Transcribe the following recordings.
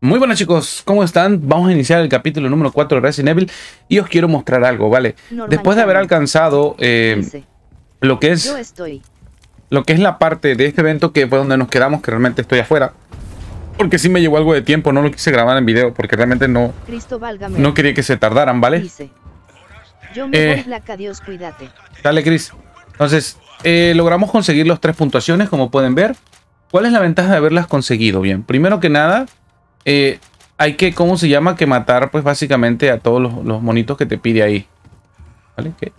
Muy buenas chicos, ¿cómo están? Vamos a iniciar el capítulo número 4 de Resident Evil y os quiero mostrar algo, ¿vale? Después de haber alcanzado eh, lo que es lo que es la parte de este evento que fue donde nos quedamos, que realmente estoy afuera. Porque sí me llevó algo de tiempo, no lo quise grabar en video porque realmente no, no quería que se tardaran, ¿vale? Dice. Yo me Eh. cuídate. Dale, Chris. Entonces, eh, logramos conseguir los tres puntuaciones, como pueden ver. ¿Cuál es la ventaja de haberlas conseguido? Bien, primero que nada, eh, hay que, ¿cómo se llama? Que matar, pues básicamente a todos los, los monitos que te pide ahí. ¿Vale? ¿Qué?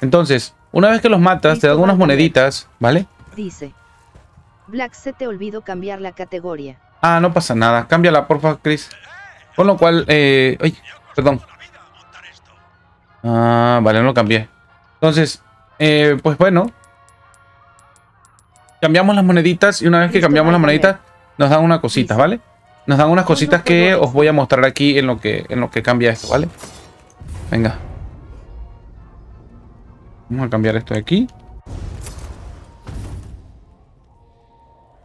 Entonces, una vez que los matas, te dan unas moneditas, ¿vale? Dice. Black, se te olvidó cambiar la categoría. Ah, no pasa nada. Cámbiala, porfa, Chris. Con lo cual, eh... Ay, perdón. Ah, vale, no lo cambié. Entonces, eh, pues bueno. Cambiamos las moneditas y una vez que cambiamos las moneditas, nos dan unas cositas. ¿vale? Nos dan unas cositas que colores. os voy a mostrar aquí en lo que, en lo que cambia esto, ¿vale? Venga. Vamos a cambiar esto de aquí.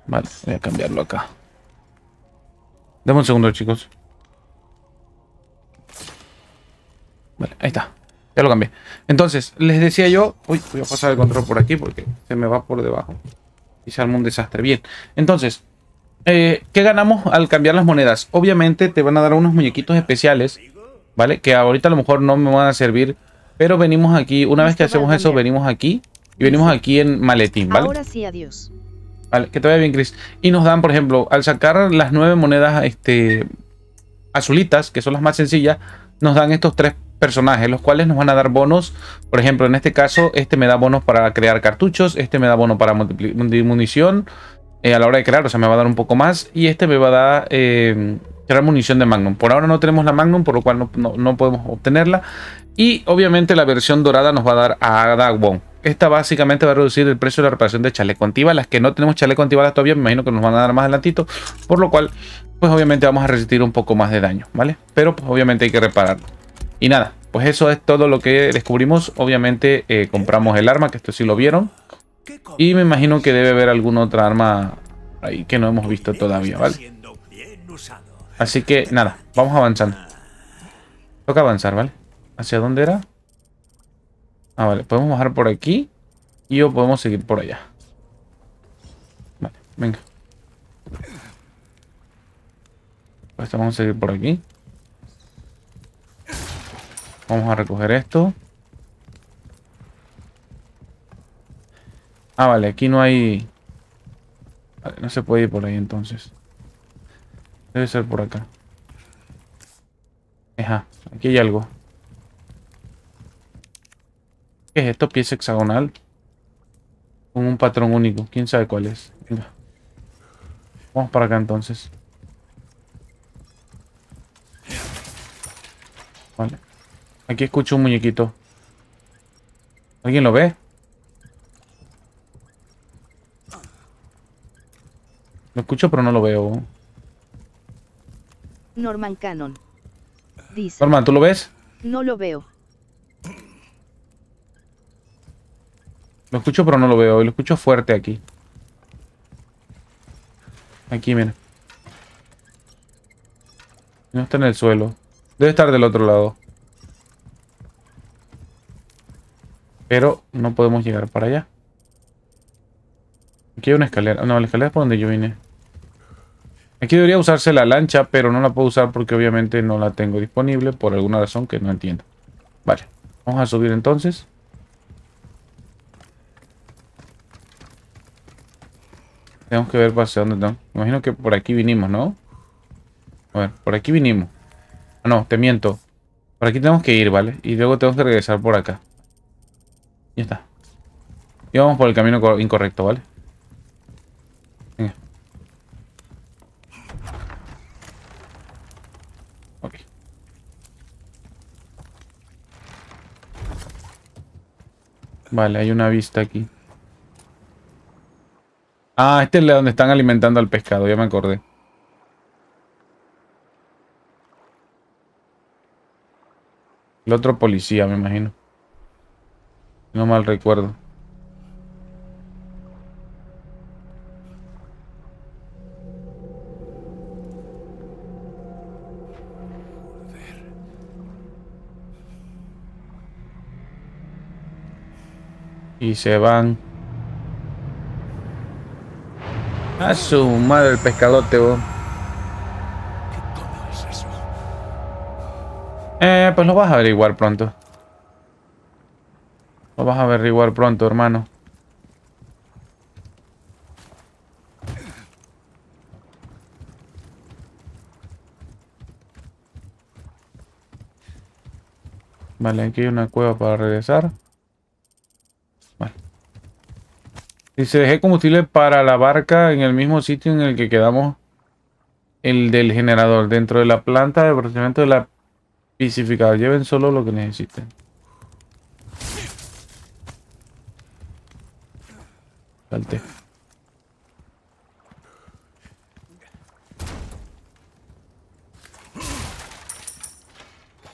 Vale, voy a cambiarlo acá. Dame un segundo, chicos. Vale, ahí está. Ya lo cambié. Entonces, les decía yo... Uy, voy a pasar el control por aquí porque se me va por debajo. Y se arma un desastre. Bien. Entonces, eh, ¿qué ganamos al cambiar las monedas? Obviamente te van a dar unos muñequitos especiales. ¿Vale? Que ahorita a lo mejor no me van a servir. Pero venimos aquí. Una vez que hacemos eso, venimos aquí. Y venimos aquí en maletín, ¿vale? Ahora sí, adiós. Vale, que te vaya bien, Chris. Y nos dan, por ejemplo, al sacar las nueve monedas este, azulitas, que son las más sencillas, nos dan estos tres personajes, los cuales nos van a dar bonos. Por ejemplo, en este caso, este me da bonos para crear cartuchos, este me da bono para munición eh, a la hora de crear, o sea, me va a dar un poco más. Y este me va a dar eh, crear munición de Magnum. Por ahora no tenemos la Magnum, por lo cual no, no- no podemos obtenerla. Y obviamente la versión dorada nos va a dar a Ada Wong. Esta básicamente va a reducir el precio de la reparación de chaleco antibalas. Las que no tenemos chaleco antibalas todavía, me imagino que nos van a dar más adelantito. Por lo cual, pues obviamente vamos a resistir un poco más de daño, ¿vale? Pero pues obviamente hay que repararlo. Y nada, pues eso es todo lo que descubrimos. Obviamente eh, compramos el arma, que esto sí lo vieron. Y me imagino que debe haber alguna otra arma ahí que no hemos visto todavía, ¿vale? Así que nada, vamos avanzando. Toca avanzar, ¿vale? ¿Hacia dónde era? Ah, vale, podemos bajar por aquí y o podemos seguir por allá. Vale, venga. Pues vamos a seguir por aquí. Vamos a recoger esto. Ah, vale, aquí no hay... No se puede ir por ahí entonces. Debe ser por acá. Ajá, aquí hay algo. ¿Qué es esto? Pieza hexagonal. Con un patrón único. ¿Quién sabe cuál es? Venga. Vamos para acá entonces. Vale. Aquí escucho un muñequito. ¿Alguien lo ve? Lo escucho pero no lo veo. Norman Cannon. Dice. Norman, ¿tú lo ves? No lo veo. Lo escucho pero no lo veo. Y lo escucho fuerte aquí. Aquí, mira. No está en el suelo. Debe estar del otro lado. Pero no podemos llegar para allá. Aquí hay una escalera. No, la escalera es por donde yo vine. Aquí debería usarse la lancha, pero no la puedo usar porque obviamente no la tengo disponible por alguna razón que no entiendo. Vale, vamos a subir entonces. Tenemos que ver hacia dónde estamos. Imagino que por aquí vinimos, ¿no? A ver, por aquí vinimos. Ah, no, te miento. Por aquí tenemos que ir, ¿vale? Y luego tenemos que regresar por acá. Ya está. Y vamos por el camino co- incorrecto, ¿vale? Vale, hay una vista aquí. Ah, este es donde están alimentando al pescado, ya me acordé. El otro policía, me imagino. No mal recuerdo. Y se van. A su madre el pescadote, vos. Eh, pues lo vas a averiguar pronto. Lo vas a averiguar pronto, hermano. Vale, aquí hay una cueva para regresar. Vale. Dice, dejé combustible para la barca en el mismo sitio en el que quedamos el del generador, dentro de la planta de procedimiento de la piscificadora. Lleven solo lo que necesiten. Salte.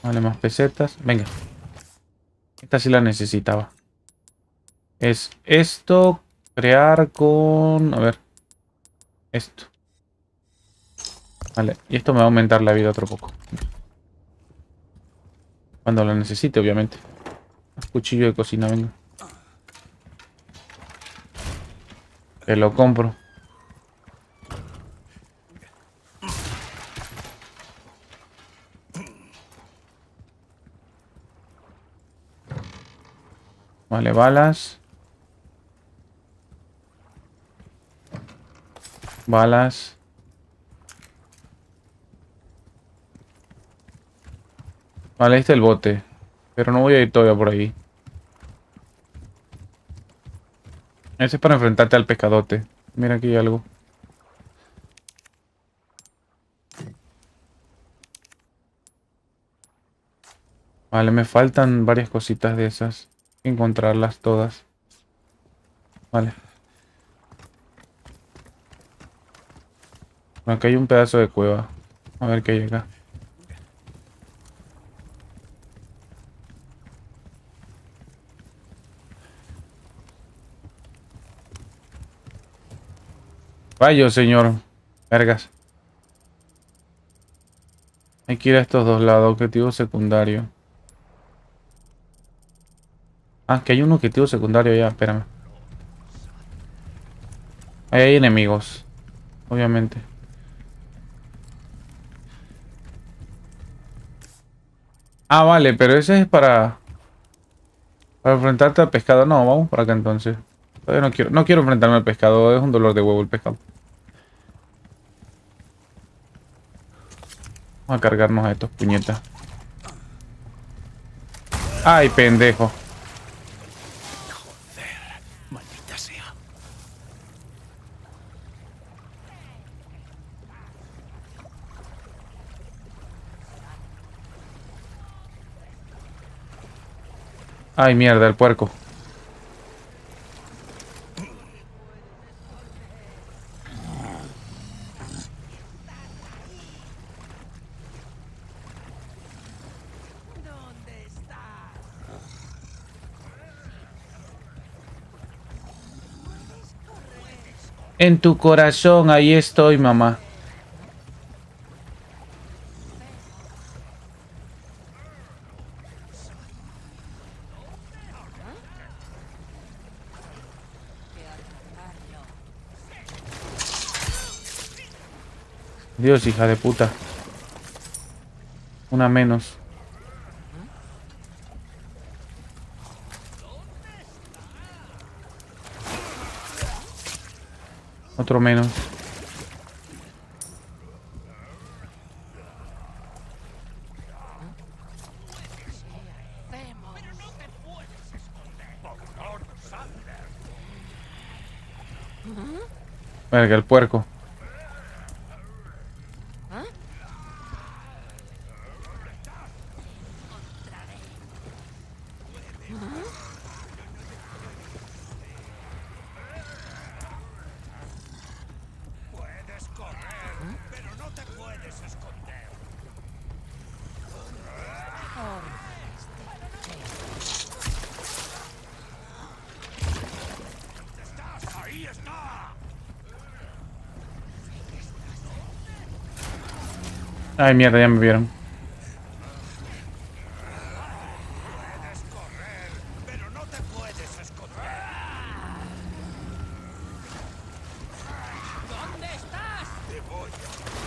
Vale, más pesetas. Venga. Esta sí la necesitaba. Es esto. Crear con... A ver. Esto. Vale. Y esto me va a aumentar la vida otro poco. Cuando la necesite, obviamente. Cuchillo de cocina, venga. Que lo compro. Vale, balas. Balas. Vale, está el bote. Pero no voy a ir todavía por ahí. Ese es para enfrentarte al pescadote. Mira aquí hay algo. Vale, me faltan varias cositas de esas encontrarlas todas. Vale. Acá hay un pedazo de cueva. A ver qué hay acá. Vaya, señor. Vergas. Hay que ir a estos dos lados. Objetivo secundario. Ah, que hay un objetivo secundario ya, espérame. Ahí hay enemigos. Obviamente. Ah, vale, pero ese es para... Para enfrentarte al pescado. No, vamos por acá entonces. Todavía no quiero, no quiero enfrentarme al pescado. Es un dolor de huevo el pescado. Vamos a cargarnos a estos puñetas. Ay, pendejo. Ay, mierda, el puerco. En tu corazón, ahí estoy, mamá. Dios, hija de puta. Una menos. Otro menos. Verga, el puerco. Ay, mierda, ya me vieron.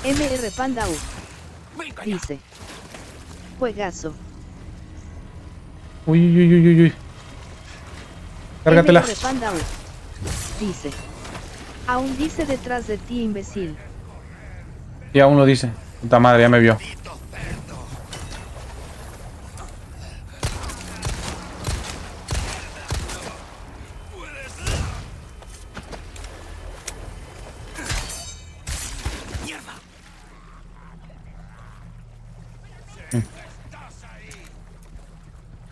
MR Panda Dice. Juegazo. Uy, uy, uy, uy, uy. Cárgatela. MR Panda Dice. Aún dice detrás de ti, imbécil. Y aún lo dice. Puta madre, ya me vio.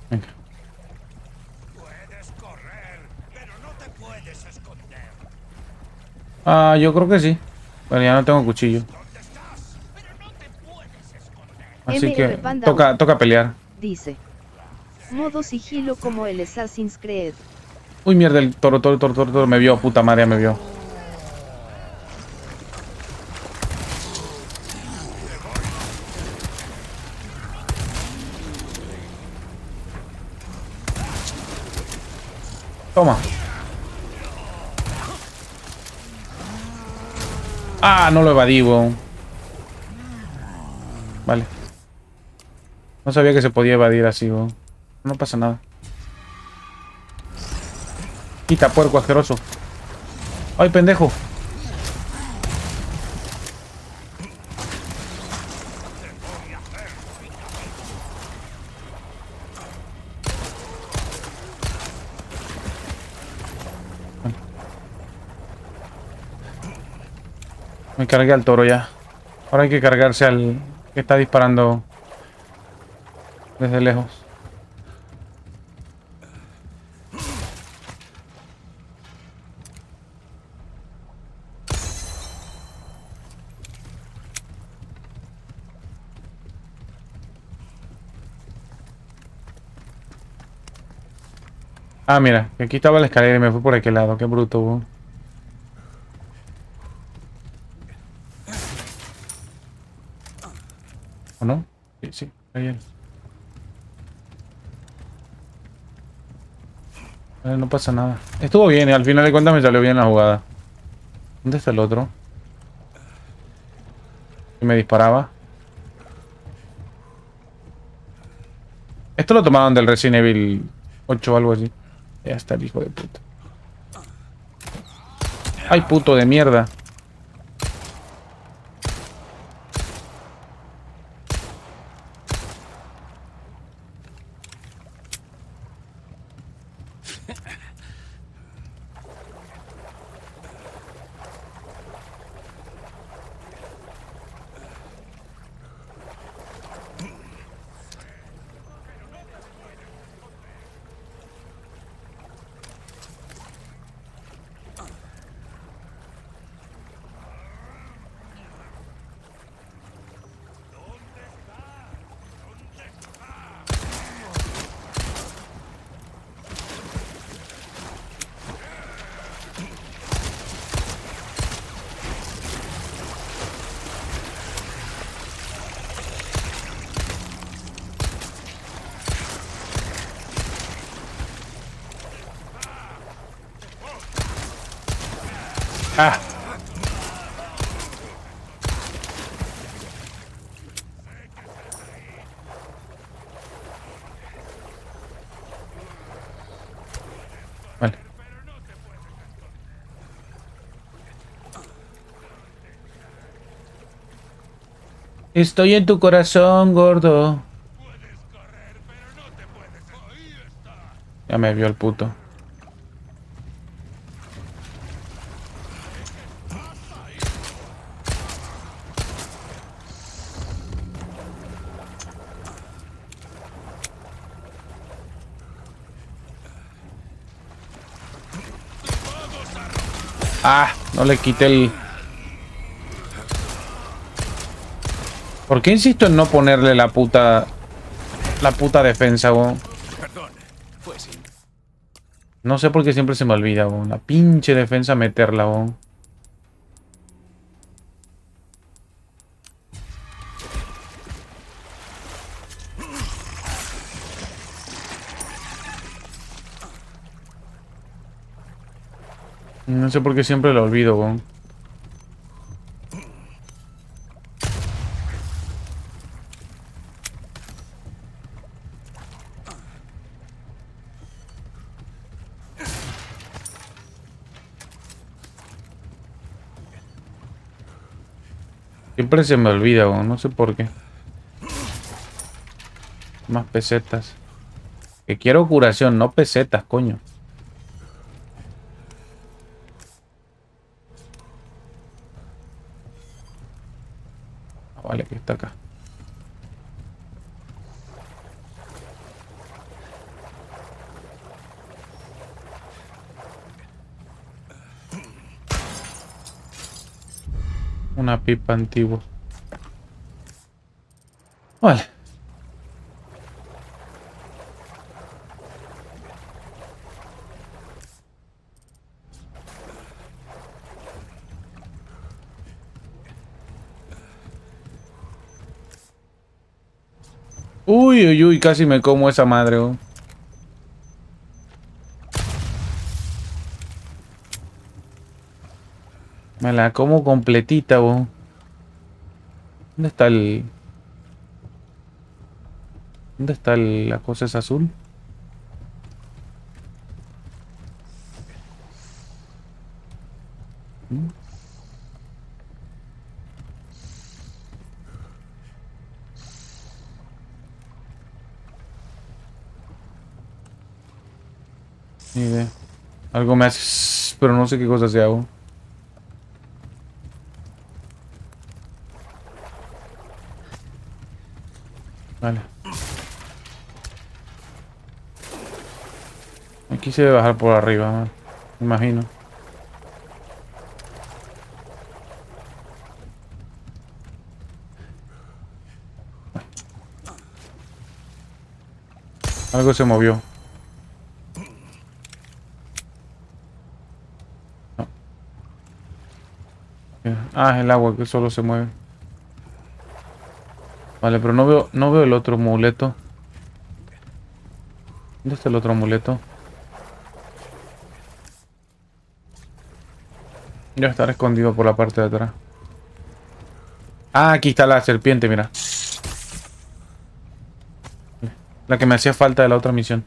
Venga. Puedes correr, pero no te puedes esconder. Ah, yo creo que sí. Pero ya no tengo cuchillo. Así MR que Panda toca, toca pelear. Dice. Modo sigilo como el Assassin's Creed. Uy, mierda, el toro, toro, toro, toro, toro. Me vio, puta madre, me vio. Toma. Ah, no lo evadí, weón. Vale. No sabía que se podía evadir así. No pasa nada. Quita, puerco asqueroso. ¡Ay, pendejo! Me cargué al toro ya. Ahora hay que cargarse al que está disparando desde lejos. Ah, mira, aquí estaba la escalera y me fui por aquel lado. Qué bruto. ¿O no? Sí, sí, está bien. Eh, no pasa nada. Estuvo bien, al final de cuentas me salió bien la jugada. ¿Dónde está el otro? Que me disparaba. Esto lo tomaron del Resident Evil 8 o algo así. Ya está el hijo de puta. Ay, puto de mierda. Estoy en tu corazón, gordo. Ya me vio el puto. Ah, no le quité el... ¿Por qué insisto en no ponerle la puta... La puta defensa, weón? No sé por qué siempre se me olvida, weón. La pinche defensa meterla, weón. No sé por qué siempre lo olvido, weón. Siempre se me olvida, no sé por qué. Más pesetas. Que quiero curación, no pesetas, coño. Ah, vale, que está acá. Una pipa antigua. Vale. Uy, uy, uy, casi me como esa madre. oh. La como completita, bo. ¿Dónde está el... ¿Dónde está el- la cosa esa azul? ¿Mm? Algo me hace... Pero no sé qué cosa sea aún. Debe bajar por arriba, man. Imagino. Algo se movió. Ah, es el agua que solo se mueve. Vale, pero no veo, no veo el otro amuleto. ¿Dónde está el otro amuleto? Ya estará escondido por la parte de atrás. Ah, aquí está la serpiente, mira. La que me hacía falta de la otra misión.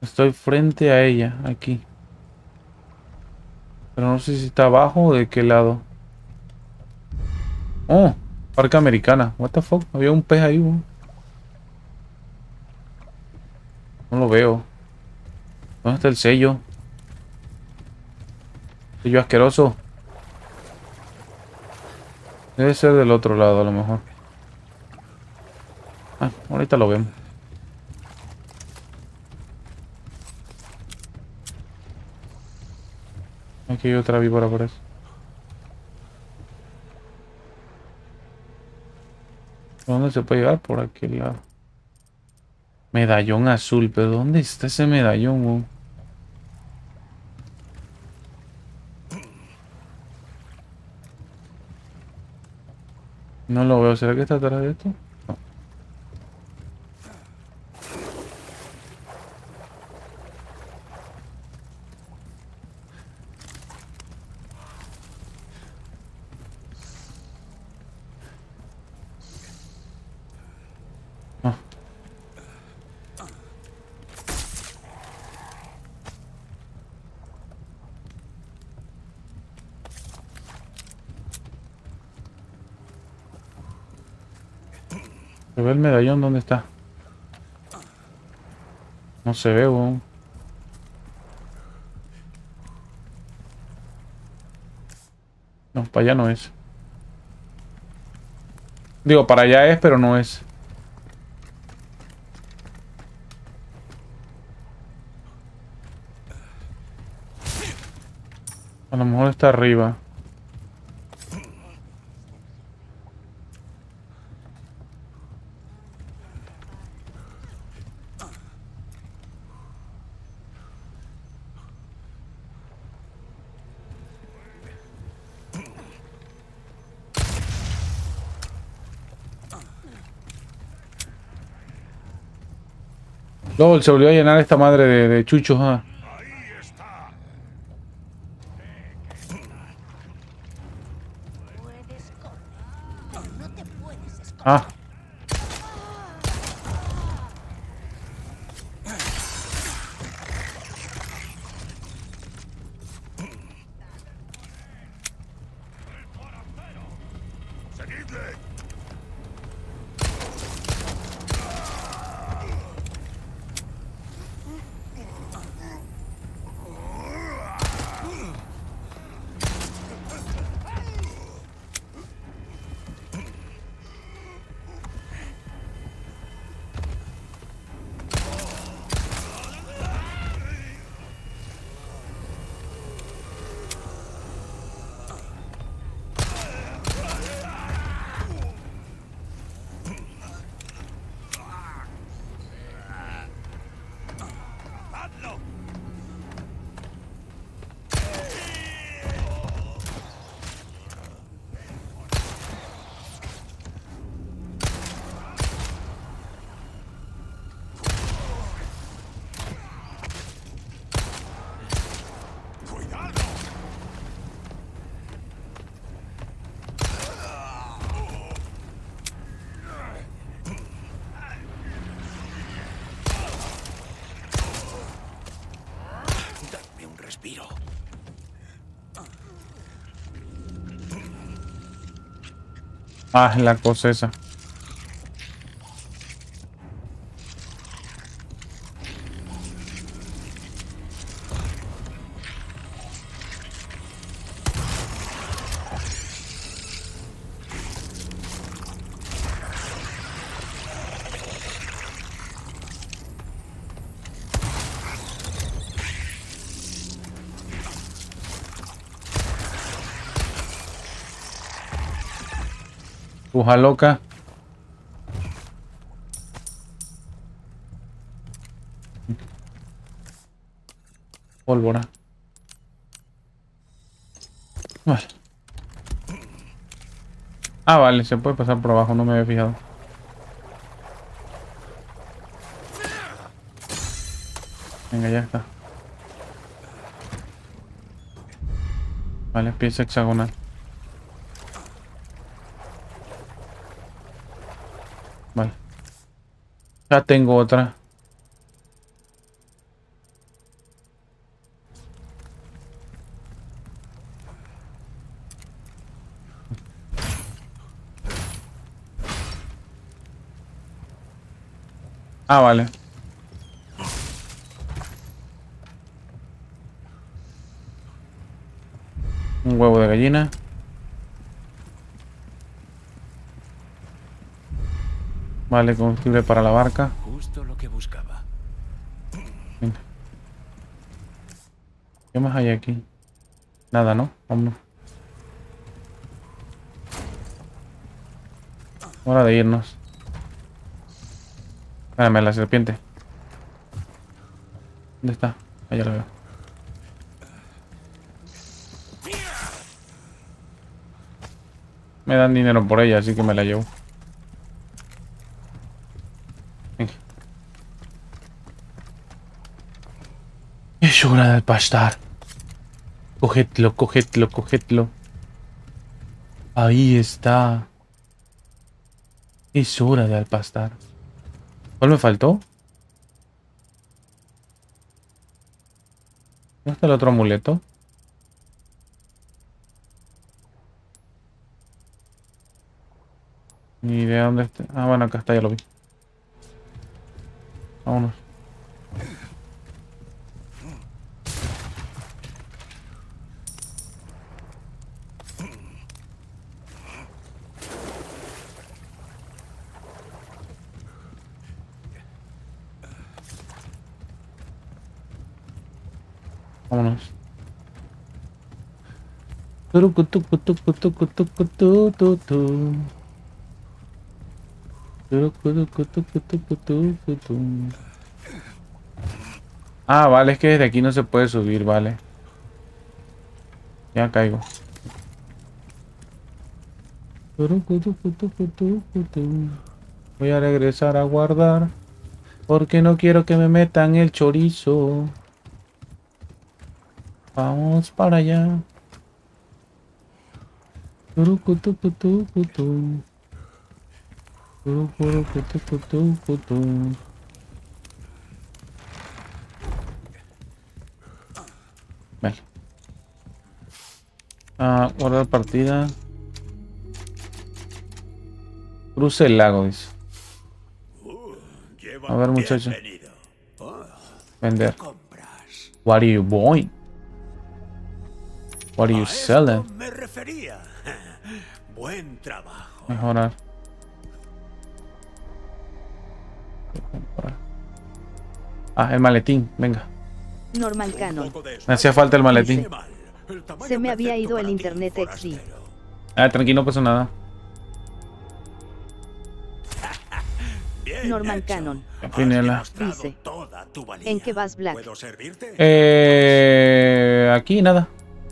Estoy frente a ella, aquí. Pero no sé si está abajo o de qué lado. Oh, parque americana. What the fuck? Había un pez ahí, weón. No lo veo. ¿Dónde está el sello? Sello asqueroso. Debe ser del otro lado, a lo mejor. Ah, ahorita lo vemos. Aquí hay otra víbora por eso. ¿Por ¿Dónde se puede llegar? Por aquel lado. Medallón azul, pero ¿dónde está ese medallón? No lo veo. ¿Será que está atrás de esto? Ve el medallón? ¿Dónde está? No se ve, weón. No, para allá no es. Digo, para allá es, pero no es. A lo mejor está arriba. Se volvió a llenar esta madre de, de chuchos. ah. Ahí Ah, la cosa esa. Puja loca. Pólvora. Ah, vale, se puede pasar por abajo, no me había fijado. Venga, ya está. Vale, pieza hexagonal. Vale. Ya tengo otra. Ah, vale. Un huevo de gallina. Vale, combustible para la barca. Justo lo que buscaba. Venga. ¿Qué más hay aquí? Nada, ¿no? Vámonos. Hora de irnos. Espérame, la serpiente. ¿Dónde está? Allá la veo. Me dan dinero por ella, así que me la llevo. Hora del pastar. Cogedlo, cogedlo, cogedlo. Ahí está. Es hora de alpastar. ¿Cuál me faltó? ¿Dónde está el otro amuleto? Ni idea dónde está. Ah, bueno, acá está, ya lo vi. Vámonos. Ah, vale, es que desde aquí no se puede subir, vale. Ya caigo. Voy a regresar a guardar. Porque no quiero que me metan el chorizo. Vamos para allá. Vale. Ah, guardar partida. Cruce el lago, dice. A ver, muchacho. Oh, Vender. What are you buying? What are you selling? Mejorar. Ah, el maletín, venga. Normal Canon. Me hacía falta el maletín. Se me había ido el internet XD. Ah, tranquilo, no pasa nada. Normal. Canon. Pinela. Dice. ¿En qué vas, Black? Eh, aquí nada.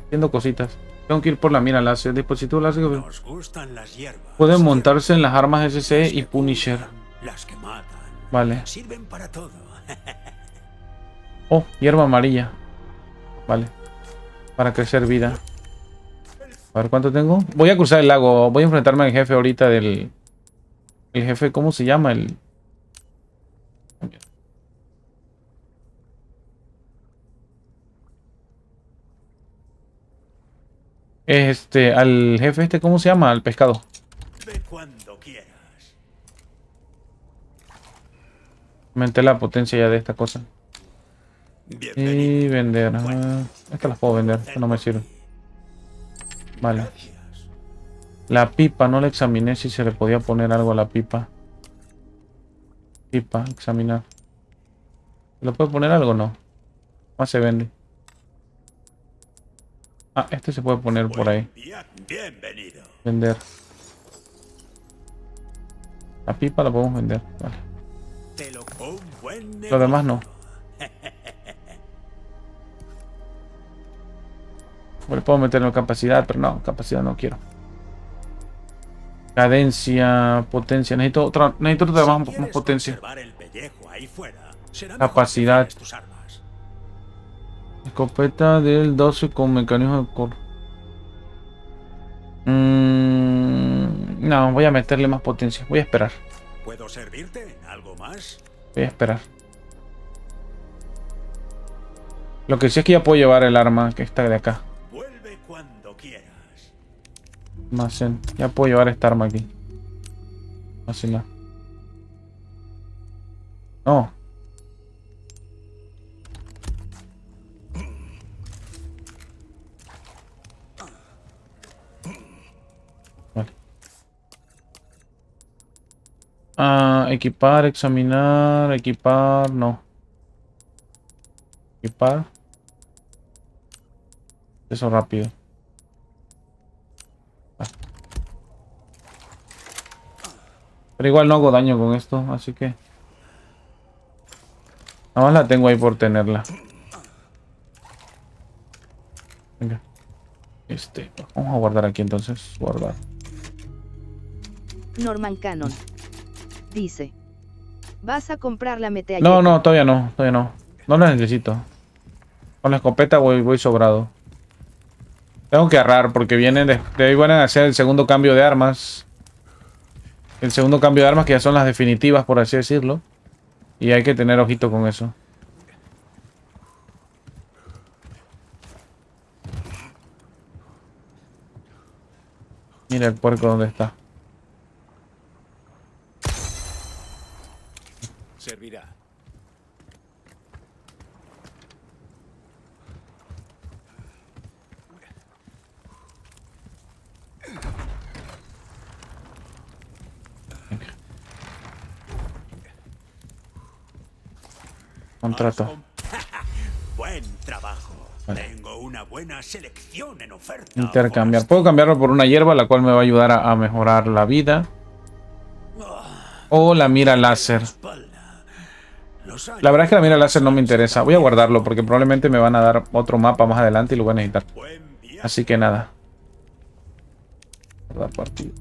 Haciendo cositas. Tengo que ir por la mira láser. Dispositivo láser. Nos gustan las hierbas. Pueden montarse en las armas SC y Punisher. Las que matan. Vale. Sirven para todo. Oh, hierba amarilla. Vale. Para crecer vida. A ver cuánto tengo. Voy a cruzar el lago. Voy a enfrentarme al jefe ahorita del. El jefe, ¿cómo se llama? El. Este, al jefe este, ¿cómo se llama? Al pescado. Ve cuando quieras. Aumenté la potencia ya de esta cosa. Bienvenido. Y vender. ah, Estas las puedo vender, no me sirven. Vale. La pipa, no le examiné si se le podía poner algo a la pipa. Pipa, examinar. ¿Se le puede poner algo o no? Más se vende. Ah, este se puede poner por ahí. Bienvenido. Vender. La pipa la podemos vender. Vale. Te lo demás no. Le puedo meter en capacidad, pero no, capacidad no quiero. Cadencia, potencia. Necesito otra, necesito otra más, más potencia. fuera, Capacidad. Escopeta del 12 con mecanismo de cor. Mm, no, voy a meterle más potencia. Voy a esperar. ¿Puedo servirte? ¿Algo más? Voy a esperar. Lo que sí es que ya puedo llevar el arma que está de acá. Vuelve cuando quieras. Ya puedo llevar esta arma aquí. Así no. Ah, equipar, examinar, equipar, no. Equipar. Eso rápido. Pero igual no hago daño con esto, así que... Nada más la tengo ahí por tenerla. Venga. Este, vamos a guardar aquí entonces. Guardar. Norman Cannon. Dice. Vas a comprar la metealleta. No, no, todavía no, todavía no. No la necesito. Con la escopeta voy, voy sobrado. Tengo que agarrar porque vienen de, de ahí van a hacer el segundo cambio de armas. El segundo cambio de armas que ya son las definitivas, por así decirlo. Y hay que tener ojito con eso. Mira el puerco donde está. Contrato. Buen trabajo. Vale. Tengo una buena selección en oferta. Intercambiar. Puedo cambiarlo por una hierba, la cual me va a ayudar a, a mejorar la vida. O la mira láser. La verdad es que la mira láser no me interesa. Voy a guardarlo porque probablemente me van a dar otro mapa más adelante y lo voy a necesitar. Así que nada. Guardar partido.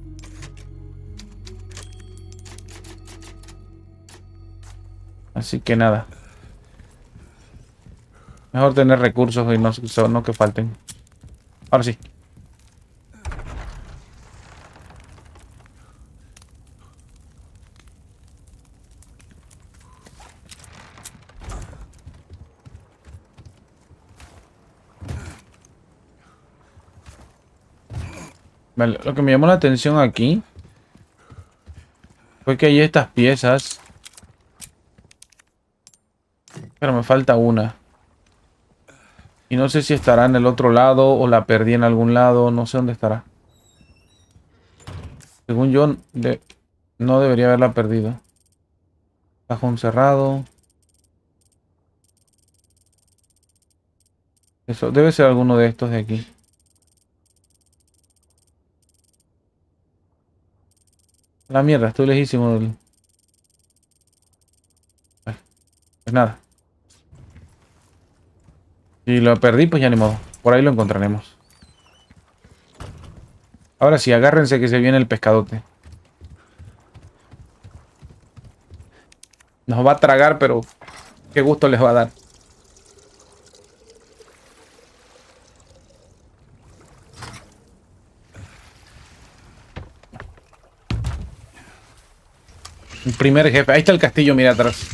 Así que nada. Mejor tener recursos y no, no que falten. Ahora sí. Lo que me llamó la atención aquí fue que hay estas piezas. Pero me falta una. Y no sé si estará en el otro lado o la perdí en algún lado. No sé dónde estará. Según yo, no debería haberla perdido. Cajón cerrado. Eso debe ser alguno de estos de aquí. La mierda, estoy lejísimo Pues nada. Si lo perdí, pues ya ni modo. Por ahí lo encontraremos. Ahora sí, agárrense que se viene el pescadote. Nos va a tragar, pero qué gusto les va a dar. El primer jefe. Ahí está el castillo, mira atrás.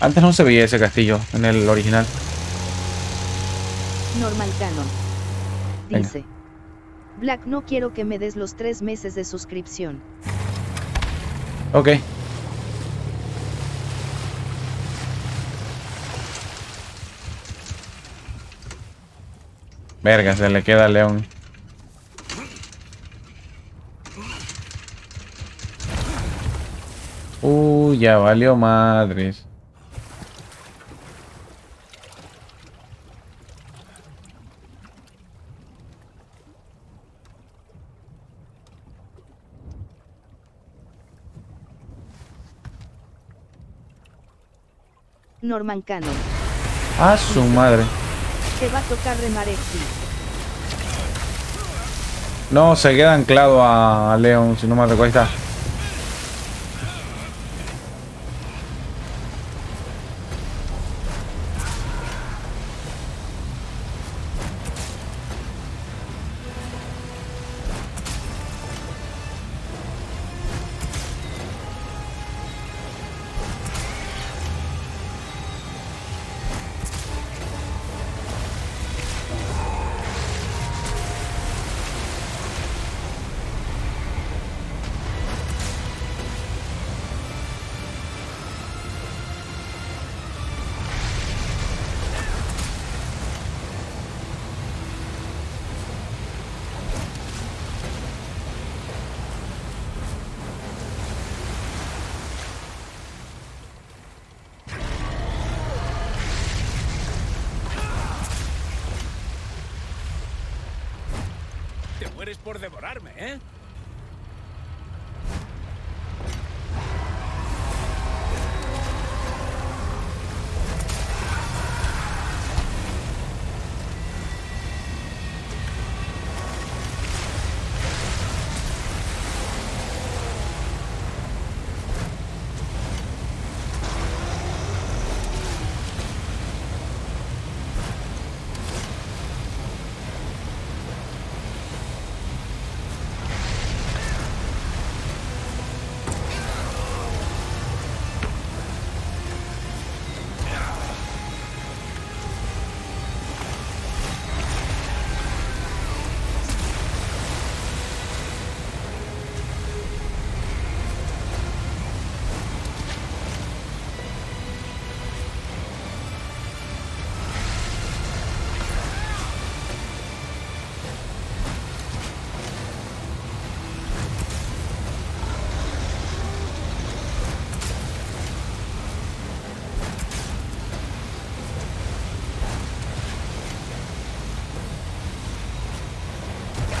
Antes no se veía ese castillo en el original. Norman Cannon. Venga. Dice. Black, no quiero que me des los tres meses de suscripción. Ok. Verga, se le queda a León. Uy, ya valió madres. Norman Cannon. A su madre. Te va a tocar remar Exi. No, se queda anclado a León, si no me recuerdo. Mueres por devorarme, ¿eh?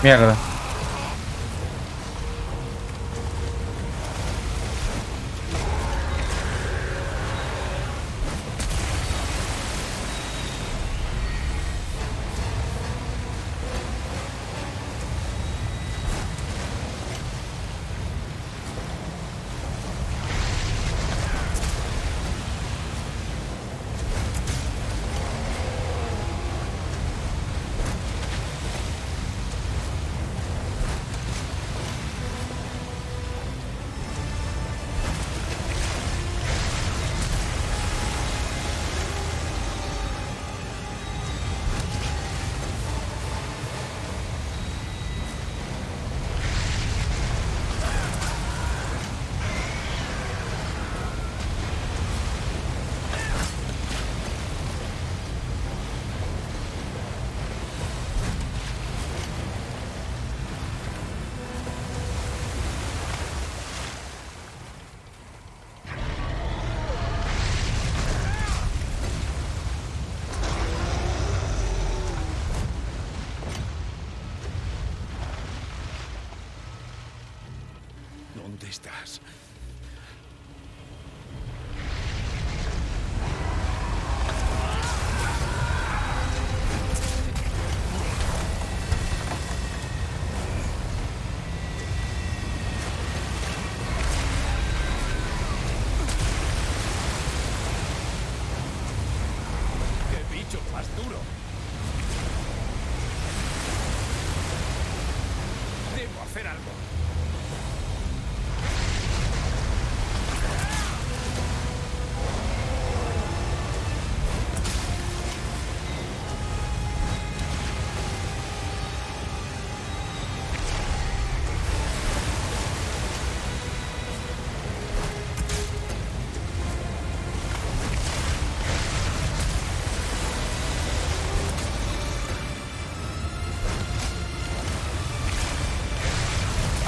Mierda. ¿Dónde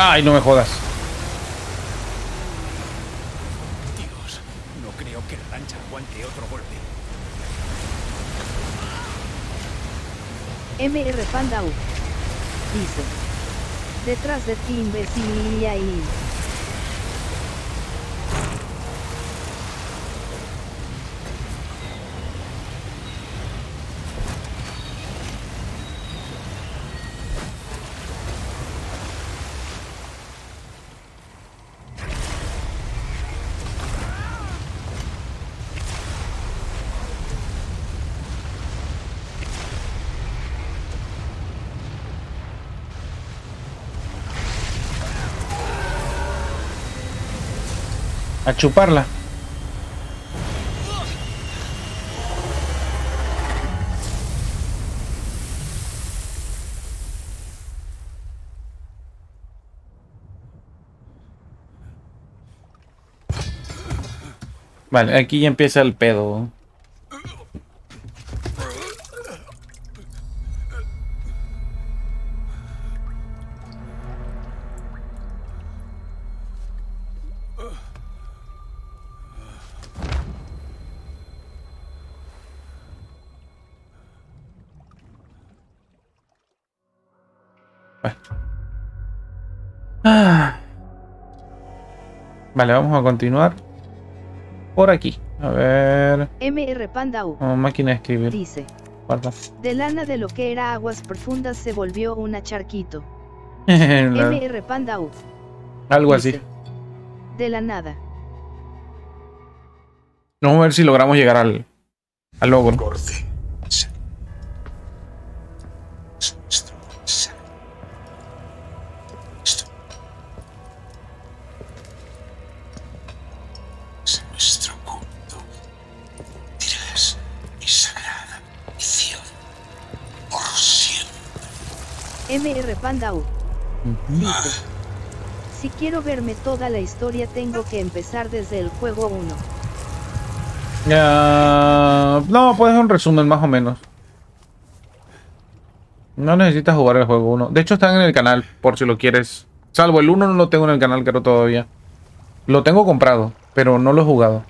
Ay, no me jodas. Dios, no creo que la lancha aguante otro golpe. MR Panda U. Dice. Detrás de ti imbécil y ahí. A chuparla. Vale, aquí ya empieza el pedo. Vale, vamos a continuar por aquí. A ver. MR Panda U. oh, máquina de escribir. Dice. Guarda. De lana de lo que era aguas profundas se volvió una charquito. MR Panda U. Algo dice, así. De la nada. Vamos a ver si logramos llegar al, al logro. Gorce. Si quiero verme toda la historia tengo que empezar desde el juego 1. Ya, no, puedes un resumen más o menos. No necesitas jugar el juego 1. De hecho, están en el canal, por si lo quieres. Salvo el 1 no lo tengo en el canal, creo todavía. Lo tengo comprado, pero no lo he jugado.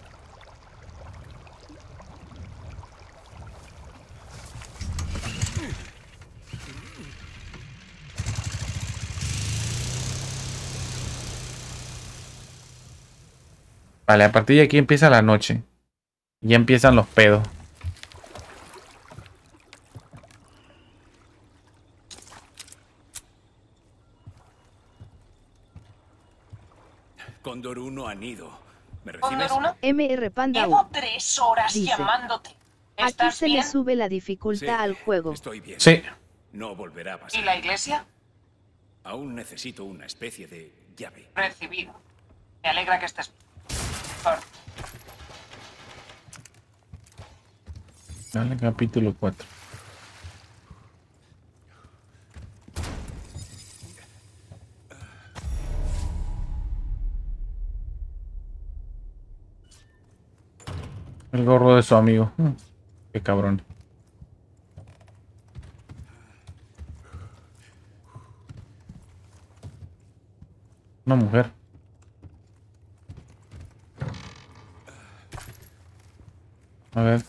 Vale, a partir de aquí empieza la noche. Ya empiezan los pedos. Cóndor 1 han ido. ¿Me recibes? 1, MR Panda llevo tres horas Dice. llamándote. Aquí ¿Estás se bien? le sube la dificultad Sí, al juego. Estoy bien. Sí. No volverá a pasar. ¿Y la iglesia? Aún necesito una especie de llave. Recibido. Me alegra que estés Dale, capítulo 4. El gorro de su amigo. Mm, Qué cabrón. Una mujer. A ver.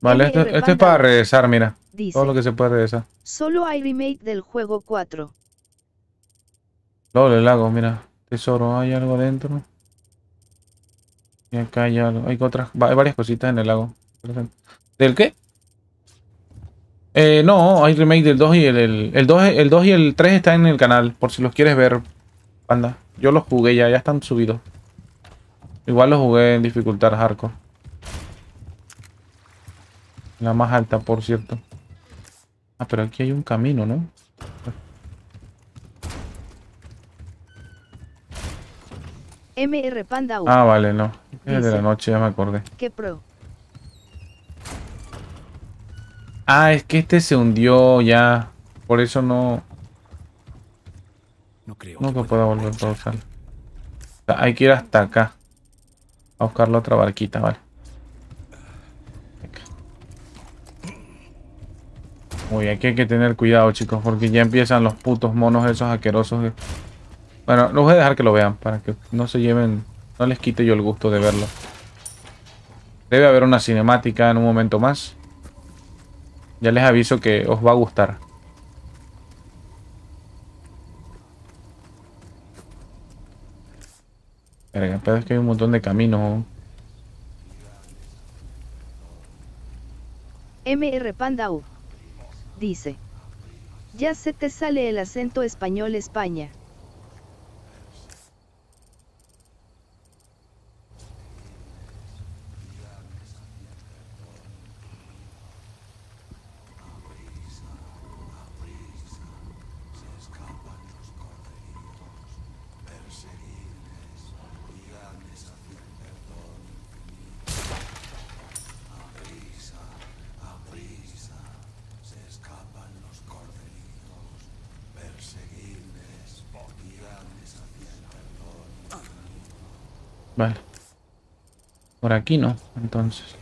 Vale, esto, es para regresar, mira. Dice. Todo lo que se puede regresar. Solo hay remake del juego 4. Luego el lago, mira. Tesoro, hay algo dentro. Y acá hay algo. Hay otras, hay varias cositas en el lago. ¿Del qué? Eh, no, hay remake del 2 y el, el, el 2, el 2 y el 3 están en el canal, por si los quieres ver, panda. Yo los jugué ya, ya están subidos. Igual los jugué en dificultad hardcore. La más alta, por cierto. Ah, pero aquí hay un camino, ¿no? MR Panda U. Ah, vale, no. Es de Dice. la noche, ya me acordé. Que pro. Ah, es que este se hundió ya. Por eso no, No creo no que que pueda volver a usar. Hay que ir hasta acá. A buscar la otra barquita, vale. Uy, aquí hay que tener cuidado, chicos, porque ya empiezan los putos monos esos asquerosos. Bueno, los voy a dejar que lo vean, para que no se lleven... No les quite yo el gusto de verlo. Debe haber una cinemática en un momento más. Ya les aviso que os va a gustar. Verga, pero es que hay un montón de caminos. MR Panda U. Dice. Ya se te sale el acento español España. Vale. Por aquí no, entonces.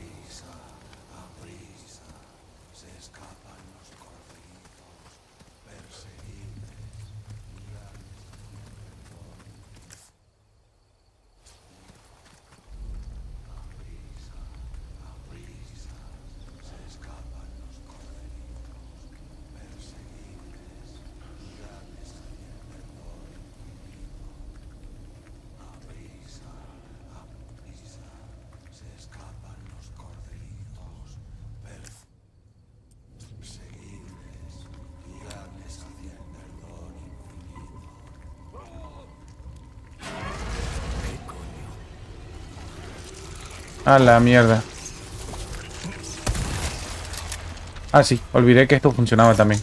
A la mierda. Ah, sí, olvidé que esto funcionaba también.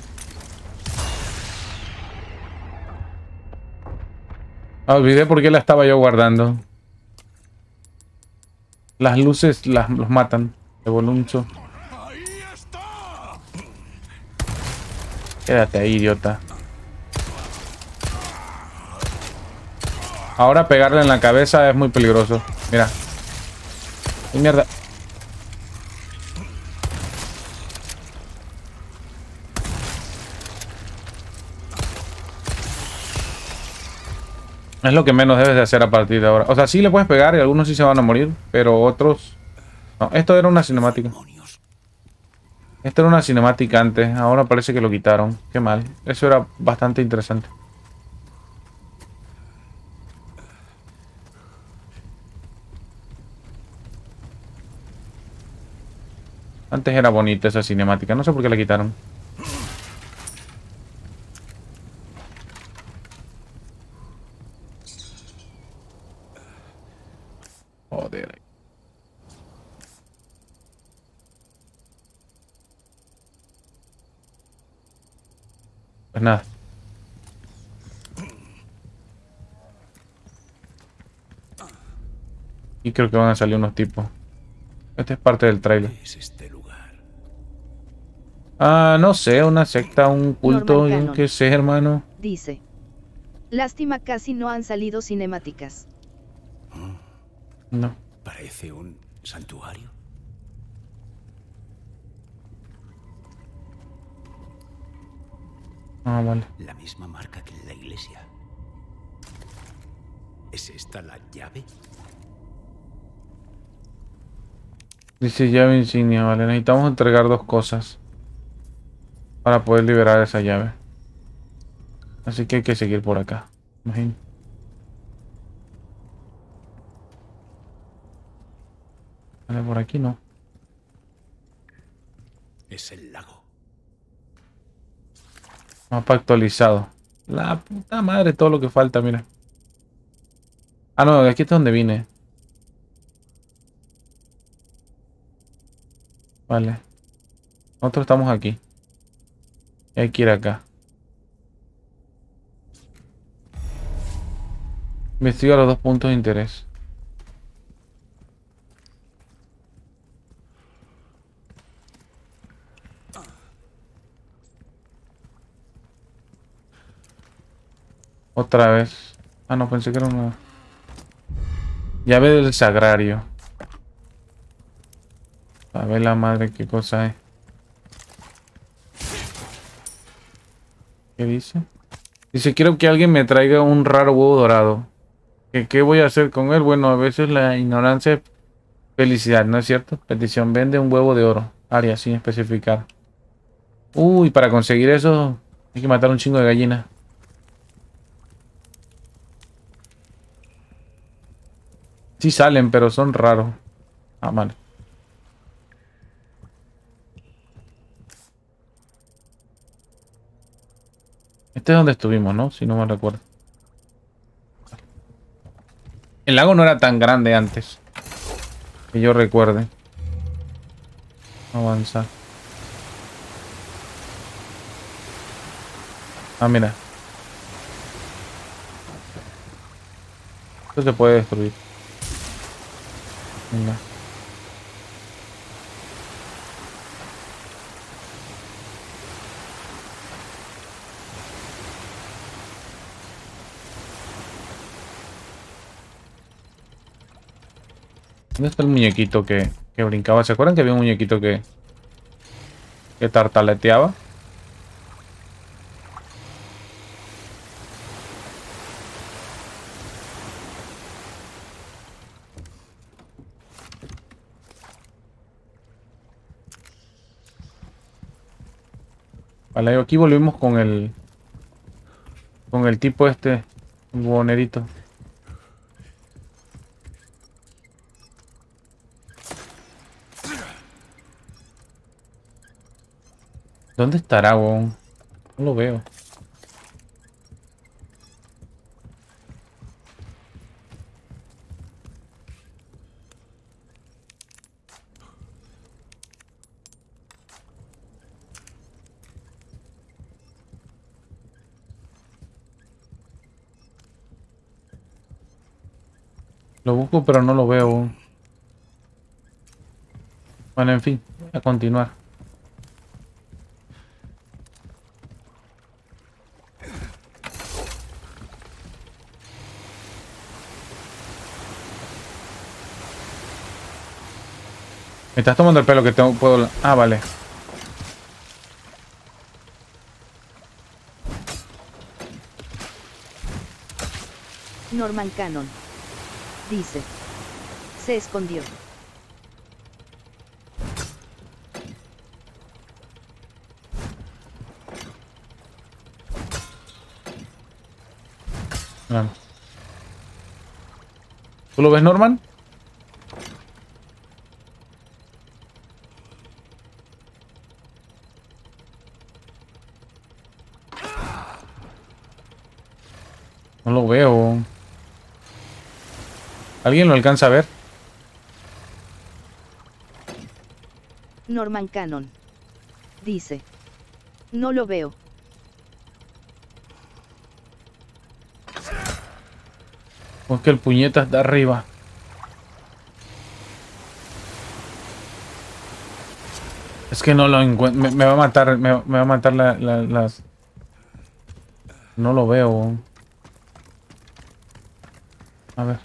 Ah, olvidé por qué la estaba yo guardando. Las luces las, los matan. De boluncho. ¡Ahí está! Quédate ahí, idiota. Ahora pegarle en la cabeza es muy peligroso. Mira. ¡Ay, mierda! Es lo que menos debes de hacer a partir de ahora. O sea, sí le puedes pegar y algunos sí se van a morir, pero otros... No, esto era una cinemática. Esto era una cinemática antes, ahora parece que lo quitaron. Qué mal. Eso era bastante interesante. Antes era bonita esa cinemática, no sé por qué la quitaron. Joder. Pues nada. Y creo que van a salir unos tipos. Este es parte del trailer. Ah, no sé, una secta, un culto, yo qué sé, hermano. Dice. Lástima casi no han salido cinemáticas. No. Parece un santuario. Ah, vale. La misma marca que en la iglesia. ¿Es esta la llave? Dice llave insignia, vale. Necesitamos entregar dos cosas. Para poder liberar esa llave. Así que hay que seguir por acá. Imagino. Vale, por aquí no. Es el lago. Mapa actualizado. La puta madre, todo lo que falta, mira. Ah, no, aquí es donde vine. Vale. Nosotros estamos aquí. Y hay que ir acá. Investiga los dos puntos de interés. Otra vez. Ah, no, pensé que era una... Llave del sagrario. A ver la madre qué cosa es. ¿Qué dice? Dice, quiero que alguien me traiga un raro huevo dorado. ¿Qué, qué voy a hacer con él? Bueno, a veces la ignorancia es felicidad, ¿no es cierto? Petición, vende un huevo de oro. Área, sin especificar. Uy, para conseguir eso hay que matar un chingo de gallinas. Sí salen, pero son raros. Ah, vale. Este es donde estuvimos, ¿no? Si no me recuerdo. El lago no era tan grande antes. Que yo recuerde. Avanzar. Ah, mira. Esto se puede destruir. Venga. ¿Dónde está el muñequito que, que brincaba? ¿Se acuerdan que había un muñequito que, que tartaleteaba? Vale, aquí volvimos con el con el tipo este bonerito. ¿Dónde estará, weón? No lo veo. Lo busco, pero no lo veo. Bueno, en fin, a continuar. Me estás tomando el pelo que tengo, puedo... Ah, vale. Norman Cannon. Dice. Se escondió. Vamos. ¿Tú lo ves, Norman? No lo veo. ¿Alguien lo alcanza a ver? Norman Cannon. Dice. No lo veo. O es que el puñeta está arriba. Es que no lo encuentro. Me, me va a matar. Me, me va a matar la- la- las. No lo veo. A ver.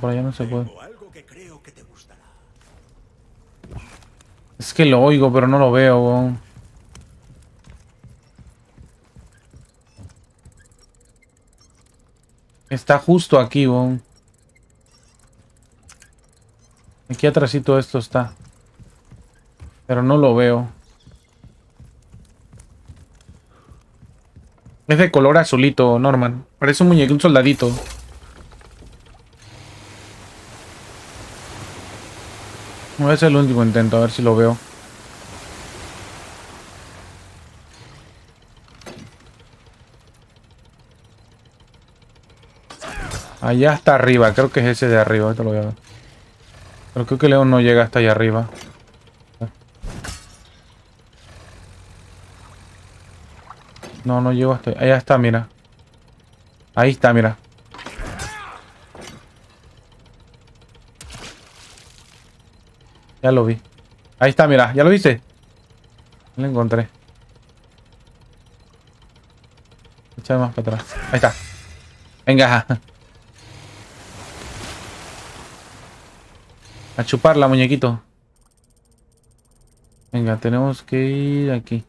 Por allá no se puede. Es que lo oigo, pero no lo veo. weón. Está justo aquí, weón. Aquí atrásito esto está. Pero no lo veo. Es de color azulito, Norman. Parece un muñeco, un soldadito. No es el último intento, a ver si lo veo. Allá hasta arriba, creo que es ese de arriba, esto lo voy a ver. Pero creo que León no llega hasta allá arriba. No, no llego hasta... Allá está, mira. Ahí está, mira. Ya lo vi. Ahí está, mira. ¿Ya lo viste? Lo encontré. Échame más para atrás. Ahí está. Venga. A chuparla, muñequito. Venga, tenemos que ir aquí.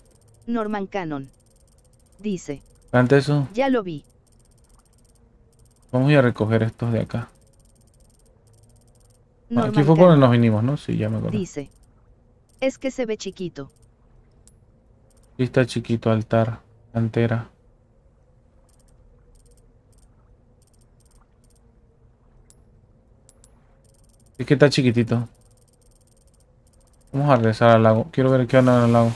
Norman Cannon. Dice, Antes eso, ya lo vi. vamos a ir a recoger estos de acá. Aquí fue Cannon. nos vinimos, ¿no? Sí, ya me acuerdo. Dice, es que se ve chiquito. Aquí está chiquito altar, cantera. Es que está chiquitito. Vamos a regresar al lago. Quiero ver qué onda en el lago.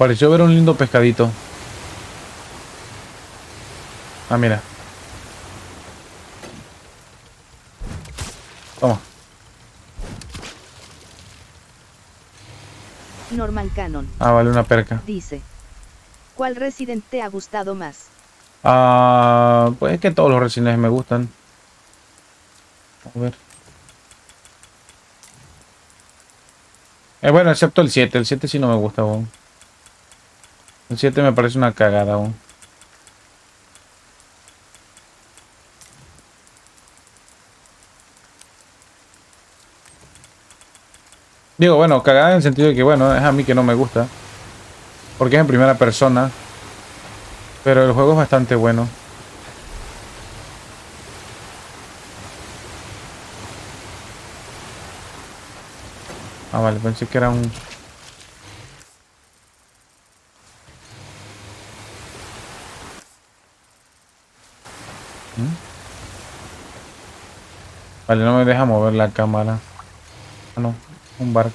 Pareció ver un lindo pescadito. Ah, mira. Toma. Norman Cannon. Ah, vale, una perca. Dice, ¿cuál Resident te ha gustado más? Ah, pues es que todos los Resident me gustan. A ver. Eh, bueno, excepto el 7. El 7 sí no me gusta aún. El 7 me parece una cagada aún. Digo, bueno, cagada en el sentido de que, bueno, es a mí que no me gusta. Porque es en primera persona. Pero el juego es bastante bueno. Ah, vale, pensé que era un... Vale, no me deja mover la cámara. Ah, no, un barco.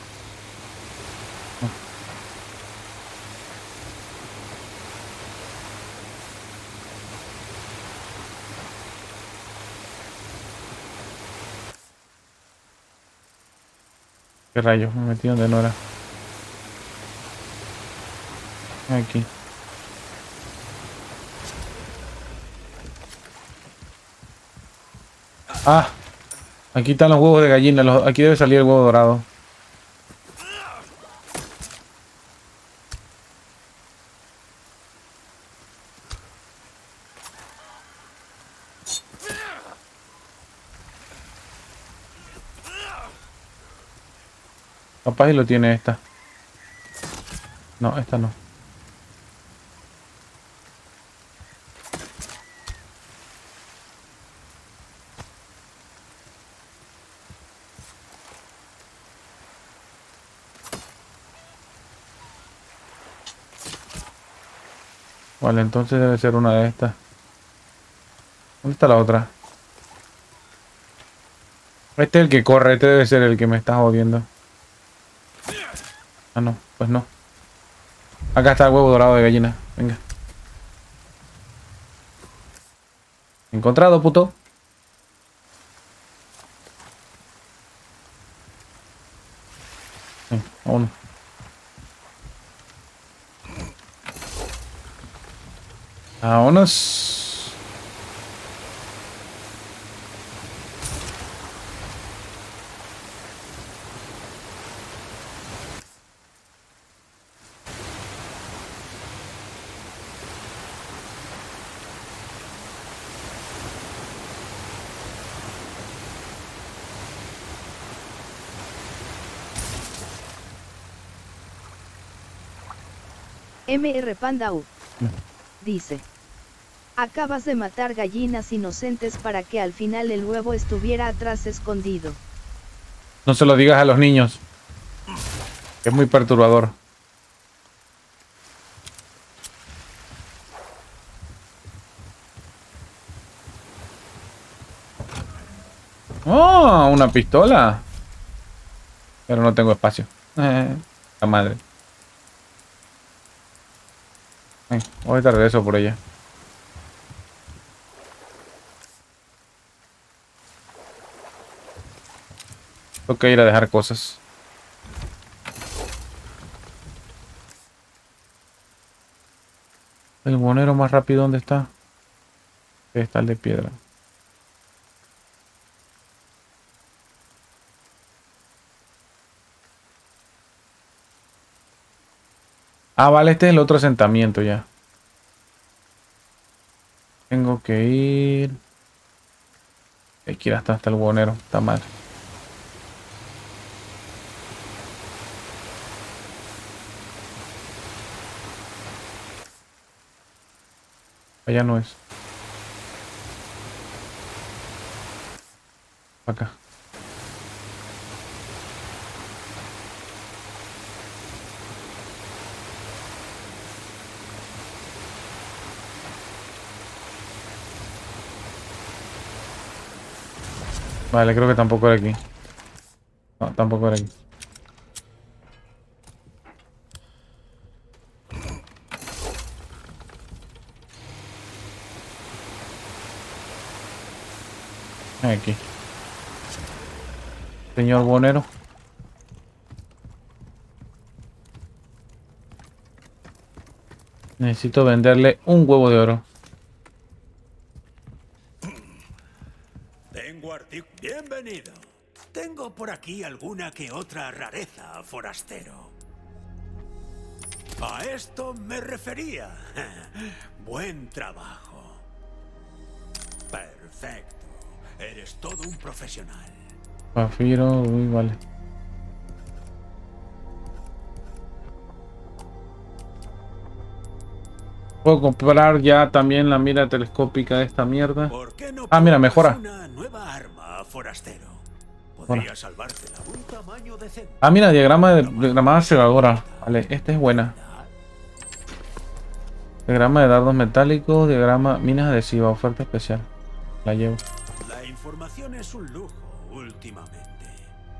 ¿Qué rayos? Me metí donde no era. Aquí. Ah, aquí están los huevos de gallina. aquí debe salir el huevo dorado. Capaz y lo tiene esta. No, esta no. Entonces debe ser una de estas. ¿Dónde está la otra? Este es el que corre, este debe ser el que me está jodiendo. Ah, no, pues no. Acá está el huevo dorado de gallina. Venga. Encontrado, puto. Venga, vámonos. Vámonos. MR Panda U. Dice. Acabas de matar gallinas inocentes para que al final el huevo estuviera atrás escondido. No se lo digas a los niños. Es muy perturbador. Oh, una pistola. Pero no tengo espacio. Eh, la madre. Ven, ahorita regreso por ella. Tengo que ir a dejar cosas. El bonero más rápido, ¿dónde está? Está el de piedra. Ah, vale, este es el otro asentamiento ya. Tengo que ir. Hay que ir hasta, hasta el bonero. Está mal. Allá no es. Acá. Vale, creo que tampoco era aquí. Tampoco era aquí. Aquí. Señor Bonero. Necesito venderle un huevo de oro. Tengo artículos. Bienvenido. Tengo por aquí alguna que otra rareza, forastero. A esto me refería. Buen trabajo. Perfecto. Eres todo un profesional. Zafiro, uy, vale. Puedo comprar ya también la mira telescópica de esta mierda. ¿Por qué no Ah, mira, mejora. Una nueva arma, forastero. Podría salvártela un tamaño decente. Ah, mira, diagrama de diagramada cegadora. Vale, esta es buena. Diagrama de dardos metálicos, diagrama minas adhesivas, oferta especial. La llevo. Información es un lujo últimamente.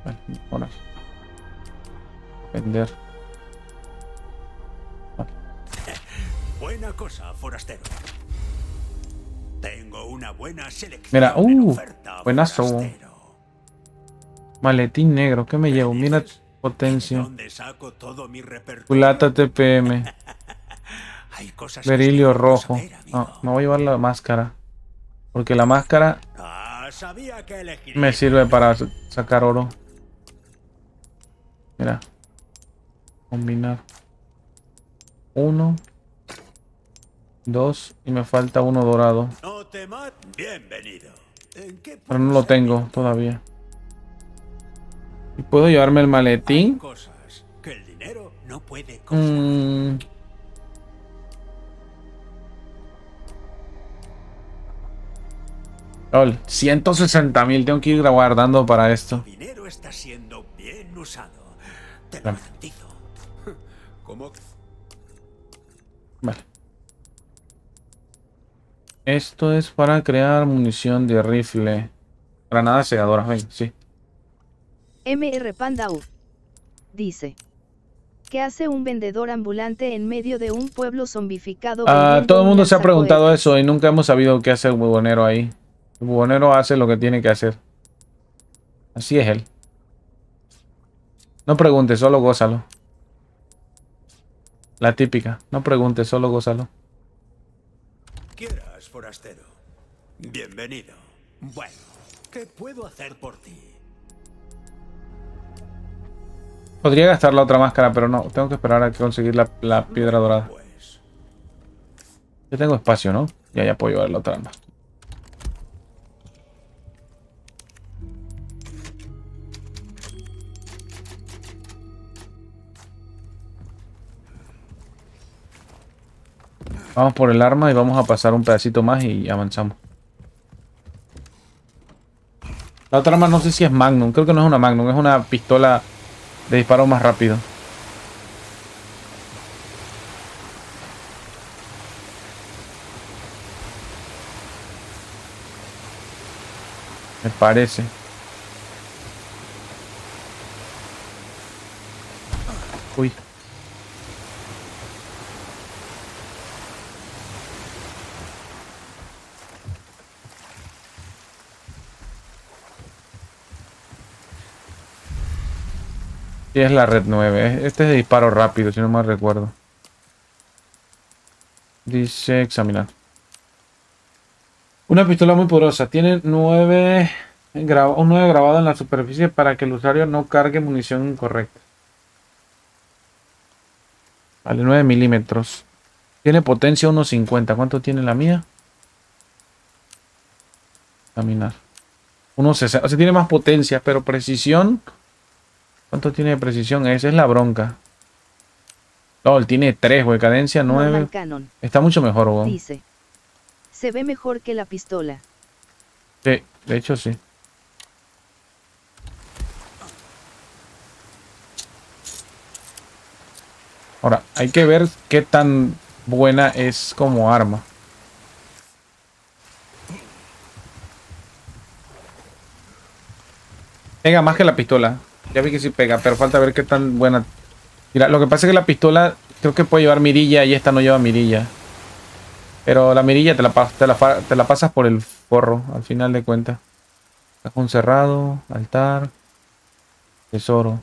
Vale, ahora. Vender. Buena cosa, forastero. Tengo una buena selección. Mira, uh, buenazo. Maletín negro, ¿qué me llevo? Mira potencia. ¿Dónde saco todo mi? Culata TPM. Hay cosas Berilio rojo. No, me voy a llevar la máscara. Porque la máscara Ah, sabía que elegiría. me sirve para sa- sacar oro. Mira. Combinar. Uno. Dos. Y me falta uno dorado. No te. Bienvenido. ¿En qué Pero no lo tengo todavía. ¿Y puedo llevarme el Hay maletín? cosas que el dinero no puede comprar. Mm. Lol, 160 mil, tengo que ir guardando para esto. Tu dinero está siendo bien usado. Te lo garantizo. ¿Cómo? Vale. Esto es para crear munición de rifle. Granadas segadoras, ven, sí. MR Pandau. Dice. ¿Qué hace un vendedor ambulante en medio de un pueblo zombificado? Ah, todo el un mundo se ha preguntado eso y nunca hemos sabido qué hace el bubonero ahí. El bubonero hace lo que tiene que hacer. Así es él. No preguntes, solo gózalo. La típica. No preguntes, solo gózalo. quieras, forastero. Bienvenido. Bueno, ¿qué puedo hacer por ti? Podría gastar la otra máscara, pero no. Tengo que esperar a conseguir la, la piedra dorada. Pues, Yo tengo espacio, ¿no? Ya, ya puedo llevar la otra arma. Vamos por el arma y vamos a pasar un pedacito más y avanzamos. La otra arma no sé si es Magnum. Creo que no es una Magnum. Es una pistola de disparo más rápido. Me parece. Sí, es la red 9. es- Este es de disparo rápido, si no mal recuerdo. Dice examinar. Una pistola muy poderosa. Tiene 9 un 9 grabado en la superficie para que el usuario no cargue munición incorrecta. Vale, 9 milímetros. Tiene potencia 1.50. ¿Cuánto tiene la mía? Examinar. 1.60. O sea, tiene más potencia, pero precisión. ¿Cuánto tiene de precisión? Esa es la bronca. No, él tiene 3, güey. Cadencia 9. Normal Canon. Está mucho mejor, güey. Dice. Se ve mejor que la pistola. Sí, de hecho sí. Ahora, hay que ver qué tan buena es como arma. Pega más que la pistola. Ya vi que sí pega, pero falta ver qué tan buena. Mira, lo que pasa es que la pistola creo que puede llevar mirilla y esta no lleva mirilla. Pero la mirilla te la, te la, te la pasas por el forro, al final de cuentas. Cajón cerrado, altar, tesoro.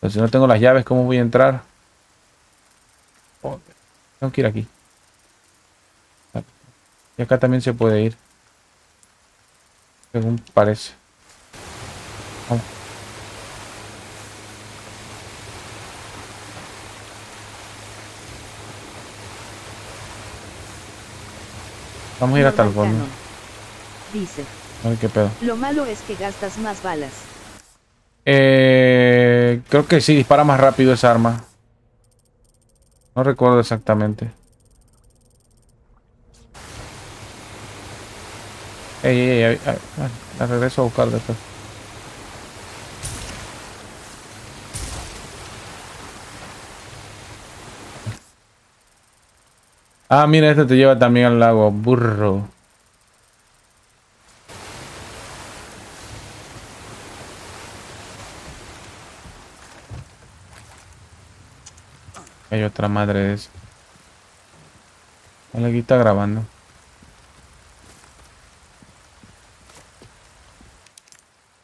Pero si no tengo las llaves, ¿cómo voy a entrar? Tengo que ir aquí. Y acá también se puede ir. Según parece. Vamos. Vamos a ir hasta el fondo. Dice. A ver qué pedo. Lo malo es que gastas más balas. Eh, creo que sí, dispara más rápido esa arma. No recuerdo exactamente. Ey, ey, ey, ay, ay, la regreso a buscar después. Ah, mira, este te lleva también al lago, burro. Hay otra madre de eso. Vale, aquí está grabando.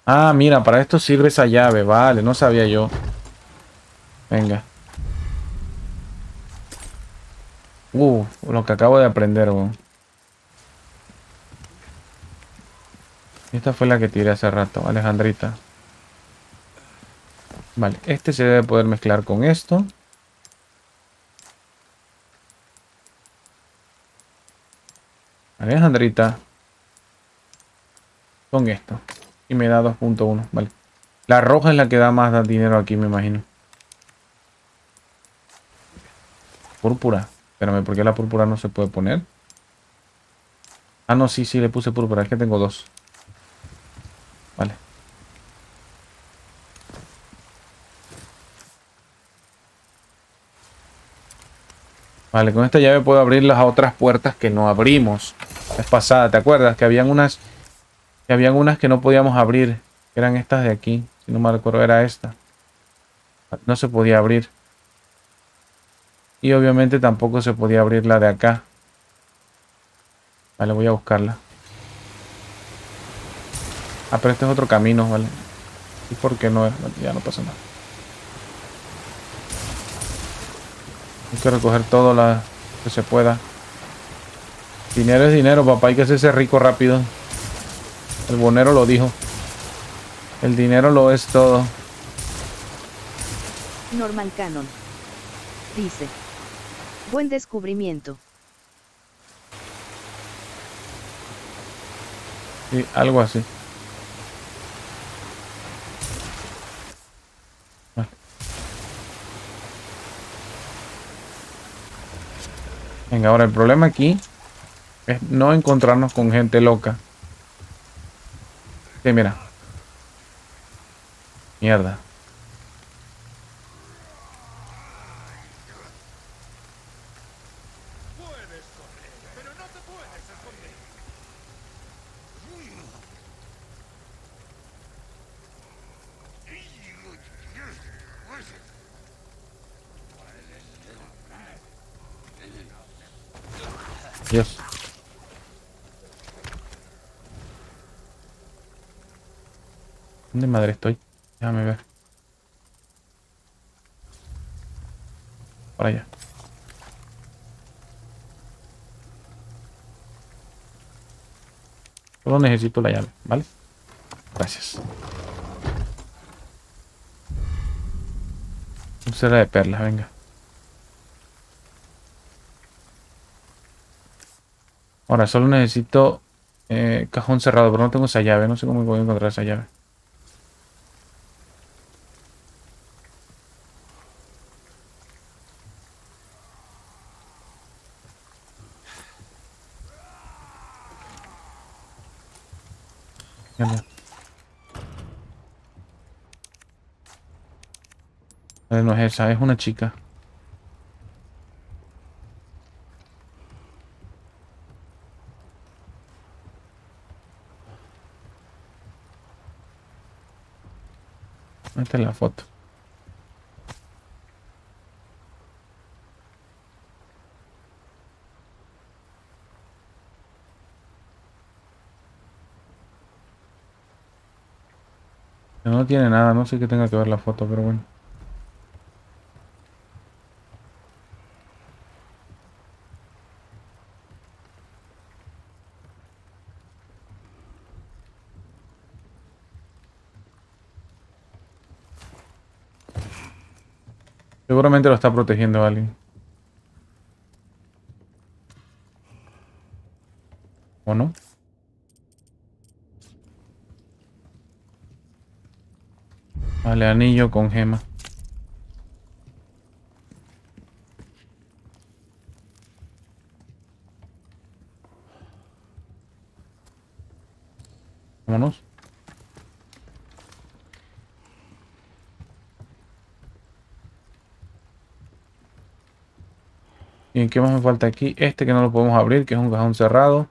Ah, mira, para esto sirve esa llave. Vale, no sabía yo. Venga. Uh, lo que acabo de aprender, weón. Esta fue la que tiré hace rato, Alejandrita. Vale, este se debe poder mezclar con esto. Alejandrita. Con esto. Y me da 2.1. Vale. La roja es la que da más dinero aquí, me imagino. Púrpura. Espérame, ¿por qué la púrpura no se puede poner? Ah, no, sí, sí, le puse púrpura. Es que tengo dos. Vale. Vale, con esta llave puedo abrir las otras puertas que no abrimos. Vez pasada, ¿te acuerdas? Que habían unas que habían unas que no podíamos abrir. Eran estas de aquí. Si no me recuerdo, era esta. No se podía abrir. Y obviamente tampoco se podía abrir la de acá. Vale, voy a buscarla. Ah, pero este es otro camino, vale. ¿Y por qué no? Ya no pasa nada. Hay que recoger todo lo que se pueda. Dinero es dinero, papá. Hay que hacerse rico rápido. El bonero lo dijo. El dinero lo es todo. Normal Canon. Dice. Buen descubrimiento. Sí, algo así. Venga, ahora el problema aquí es no encontrarnos con gente loca. Sí, mira. Mierda. Dios. ¿Dónde madre estoy? Déjame ver. Por allá. Solo necesito la llave, ¿vale? Gracias. Pulsera de perlas, venga. Ahora solo necesito eh, cajón cerrado, pero no tengo esa llave. No sé cómo voy a encontrar esa llave. Mierda. No es esa, es una chica. Esta es la foto. No tiene nada, no sé qué tenga que ver la foto, pero bueno. Lo está protegiendo alguien. ¿O no? Vale, anillo con gema. Vámonos. Bien, ¿qué más me falta aquí? Este que no lo podemos abrir, que es un cajón cerrado.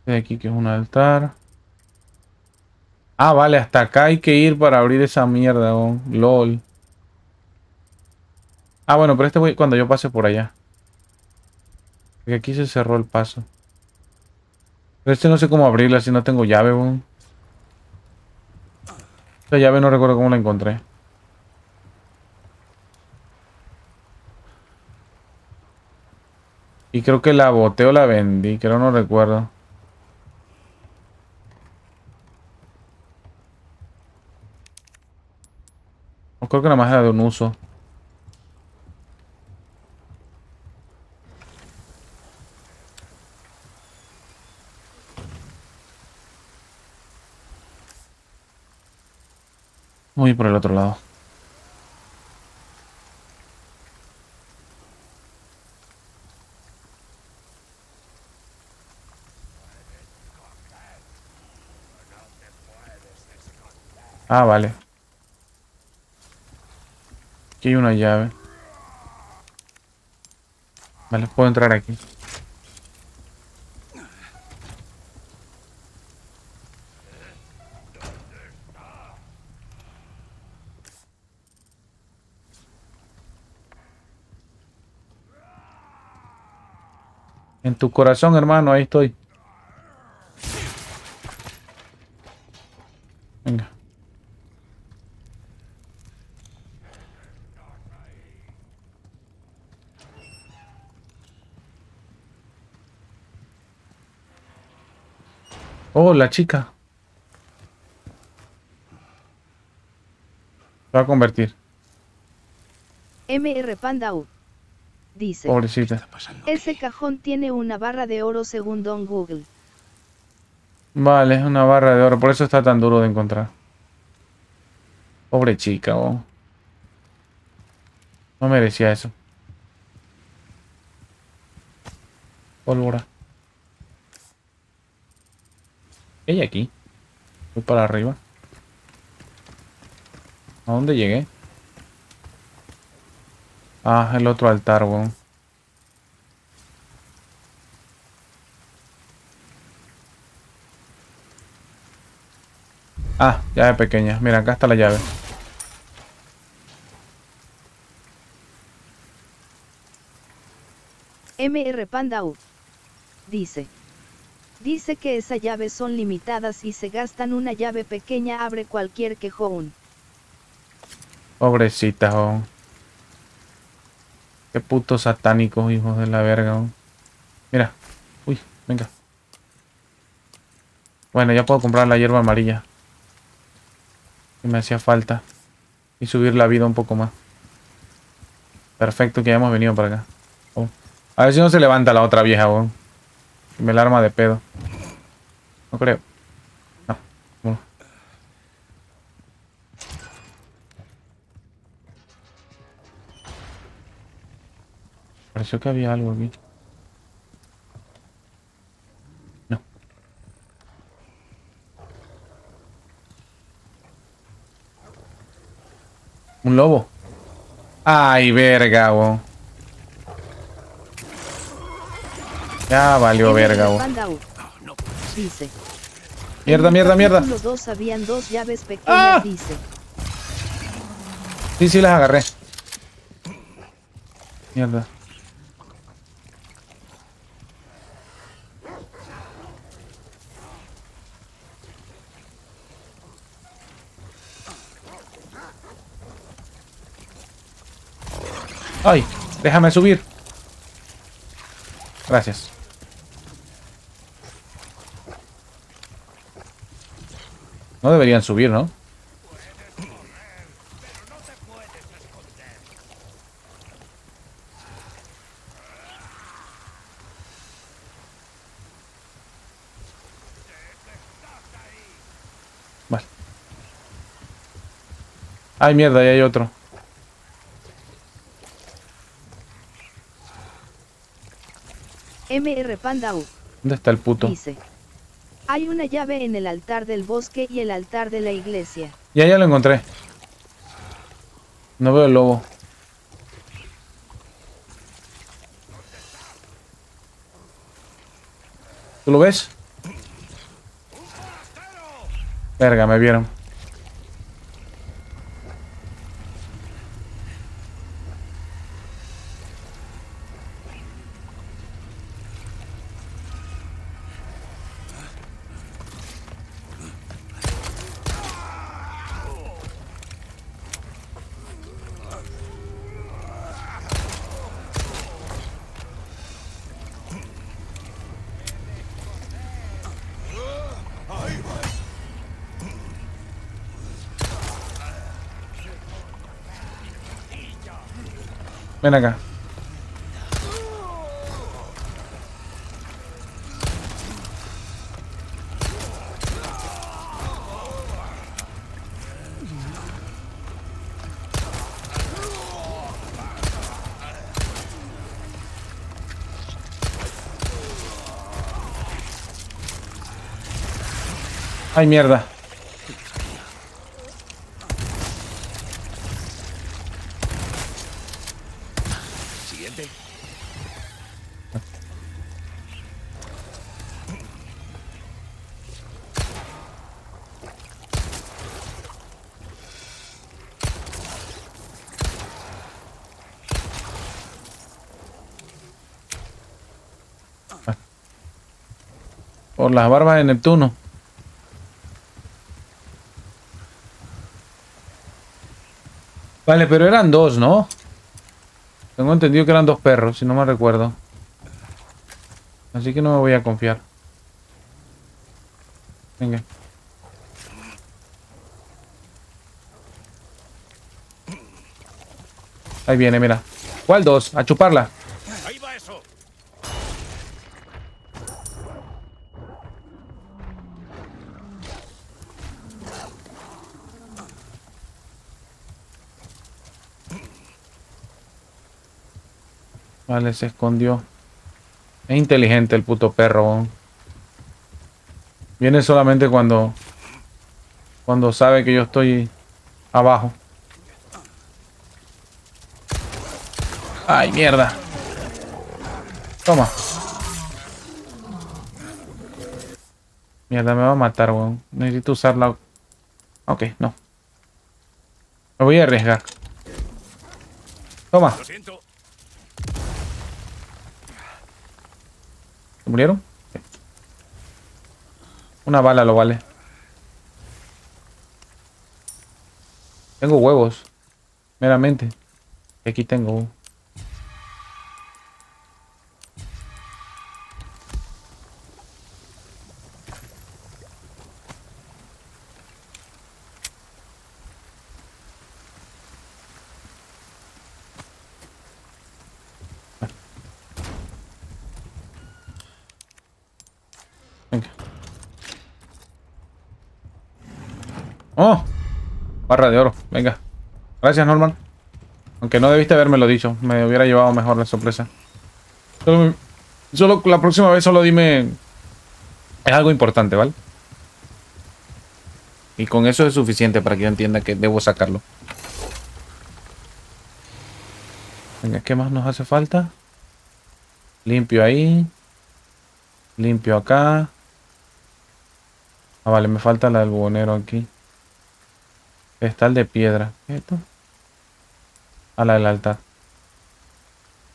Este de aquí que es un altar. Ah, vale, hasta acá hay que ir para abrir esa mierda, oh, LOL. Ah, bueno, pero este voy cuando yo pase por allá. Porque aquí se cerró el paso. Pero este no sé cómo abrirla si no tengo llave, weón. Esta llave no recuerdo cómo la encontré. Y creo que la boté o la vendí, creo no recuerdo. Creo que nada más era de un uso. Voy por el otro lado. Ah, vale. Aquí hay una llave. Vale, puedo entrar aquí. En tu corazón, hermano, ahí estoy. Venga. Oh, la chica. Se va a convertir. MR Panda U. Dice, Pobrecita. ese cajón tiene una barra de oro según Don Google. Vale, es una barra de oro. Por eso está tan duro de encontrar. Pobre chica, oh. No merecía eso. Pólvora. Ella aquí. Voy para arriba. ¿A dónde llegué? Ah, el otro altar, weón. Ah, llave pequeña. Mira, acá está la llave. MR Panda U. Dice. Dice que esas llaves son limitadas y se gastan una llave pequeña abre cualquier quejón. Pobrecita, oh. Qué putos satánicos, hijos de la verga, oh. Mira. Uy, venga. Bueno, ya puedo comprar la hierba amarilla. Que me hacía falta. Y subir la vida un poco más. Perfecto, que ya hemos venido para acá. Oh. A ver si no se levanta la otra vieja. Que me la arma de pedo. No creo. Pareció que había algo aquí. No. Un lobo. Ay, verga, weón. Ya valió verga, U. Dice. Mierda, mierda, mierda. Los dos habían dos llaves pequeñas, ¡Ah! dice. Sí, sí, las agarré. Mierda. Ay, déjame subir. Gracias. No deberían subir, ¿no? Vale. Ay, mierda, ahí hay otro. MR Panda U. ¿Dónde está el puto? Dice. Hay una llave en el altar del bosque y el altar de la iglesia. Ya, ya lo encontré. No veo el lobo. ¿Tú lo ves? Verga, me vieron. Ven acá. Ay, mierda. Las barbas de Neptuno. Vale, pero eran dos, ¿no? Tengo entendido que eran dos perros, si no me recuerdo. Así que no me voy a confiar. Venga. Ahí viene, mira. ¿Cuál dos? A chuparla. Vale, se escondió. Es inteligente el puto perro. Viene solamente cuando... Cuando sabe que yo estoy abajo. Ay, mierda. Toma. Mierda, me va a matar, weón. Necesito usarla. Ok, no. Me voy a arriesgar. Toma. Lo siento. Murieron? Sí. Una bala lo vale. Tengo huevos. Meramente. Y aquí tengo. Oh, de oro. Venga. Gracias, Norman. Aunque no debiste haberme dicho. Me hubiera llevado mejor la sorpresa. Solo, solo la próxima vez solo dime... Es algo importante, ¿vale? Y con eso es suficiente para que yo entienda que debo sacarlo. Venga, ¿qué más nos hace falta? Limpio ahí. Limpio acá. Ah, vale, me falta la del buhonero aquí. El de piedra. ¿Qué es esto? A la del altar.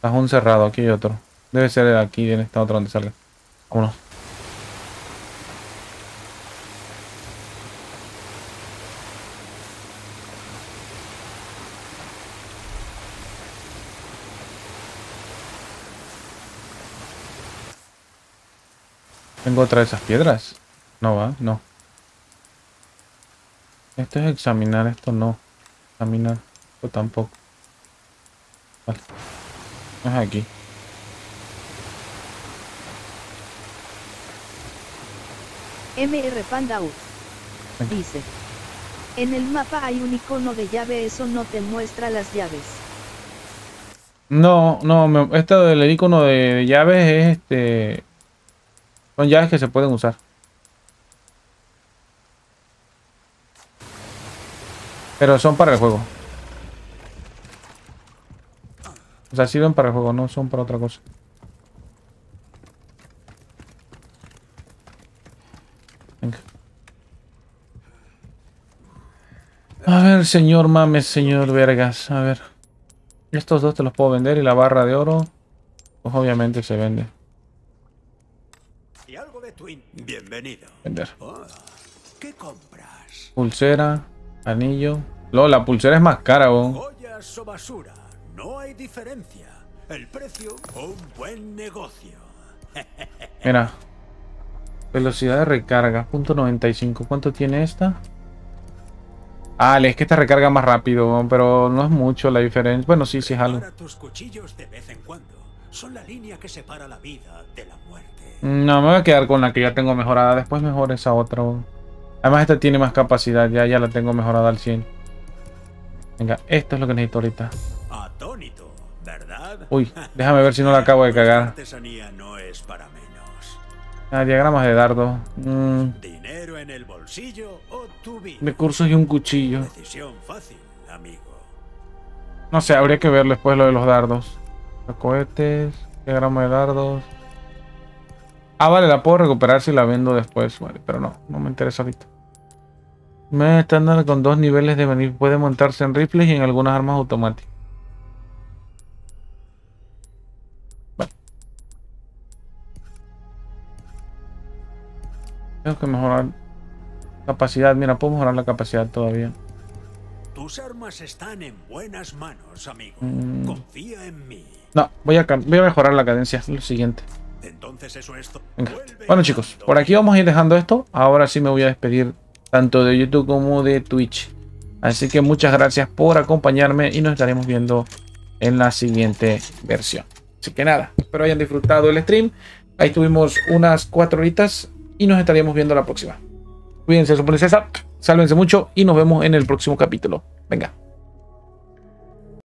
Cajón cerrado, aquí hay otro. Debe ser aquí, en esta otra donde salga. Vámonos. Tengo otra de esas piedras. No va, no. Esto es examinar, esto no. Examinar, esto tampoco. Vale. Es aquí. MR Panda U. Dice. En el mapa hay un icono de llave, eso no te muestra las llaves. No, no, me- esto del icono de llaves es este. Son llaves que se pueden usar. Pero son para el juego. O sea, sirven para el juego, no son para otra cosa. Venga. A ver, señor mames, señor vergas. A ver. Estos dos te los puedo vender y la barra de oro, pues obviamente se vende. Y algo de Twin. Bienvenido. Vender. Oh, ¿Qué compras? Pulsera, anillo. Luego la pulsera es más cara. Joyas o basura. No hay diferencia. El precio, un buen negocio. Mira. Velocidad de recarga, punto 95. ¿Cuánto tiene esta? Ah, es que esta recarga más rápido, pero no es mucho la diferencia. Bueno, sí, sí es algo. Para tus cuchillos de vez en cuando. Son la línea que separa la vida de la muerte. No, me voy a quedar con la que ya tengo mejorada. Después mejor esa otra. Además esta tiene más capacidad, ya, ya la tengo mejorada al 100. Venga, esto es lo que necesito ahorita. Atónito, ¿verdad? Uy, déjame ver si no la acabo de cagar. no es para menos. Ah, diagramas de dardo. Mm, Dinero en el bolsillo o tu vida. recursos y un cuchillo. Decisión fácil, amigo. No sé, habría que ver después lo de los dardos. Los cohetes, diagrama de dardos. Ah, vale, la puedo recuperar si la vendo después. Vale, pero no, no me interesa ahorita. Me estándar con dos niveles de venir. Puede montarse en rifles y en algunas armas automáticas. Vale. Tengo que mejorar capacidad. Mira, puedo mejorar la capacidad todavía. Tus armas están en buenas manos, amigo. Mm. Confía en mí. No, voy a, voy a mejorar la cadencia. Lo siguiente. Entonces eso es Bueno chicos, por aquí vamos a ir dejando esto. Ahora sí me voy a despedir tanto de YouTube como de Twitch. Así que muchas gracias por acompañarme y nos estaremos viendo en la siguiente versión. Así que nada, espero hayan disfrutado el stream. Ahí tuvimos unas cuatro horitas y nos estaríamos viendo la próxima. Cuídense, su princesa. Sálvense mucho y nos vemos en el próximo capítulo. Venga.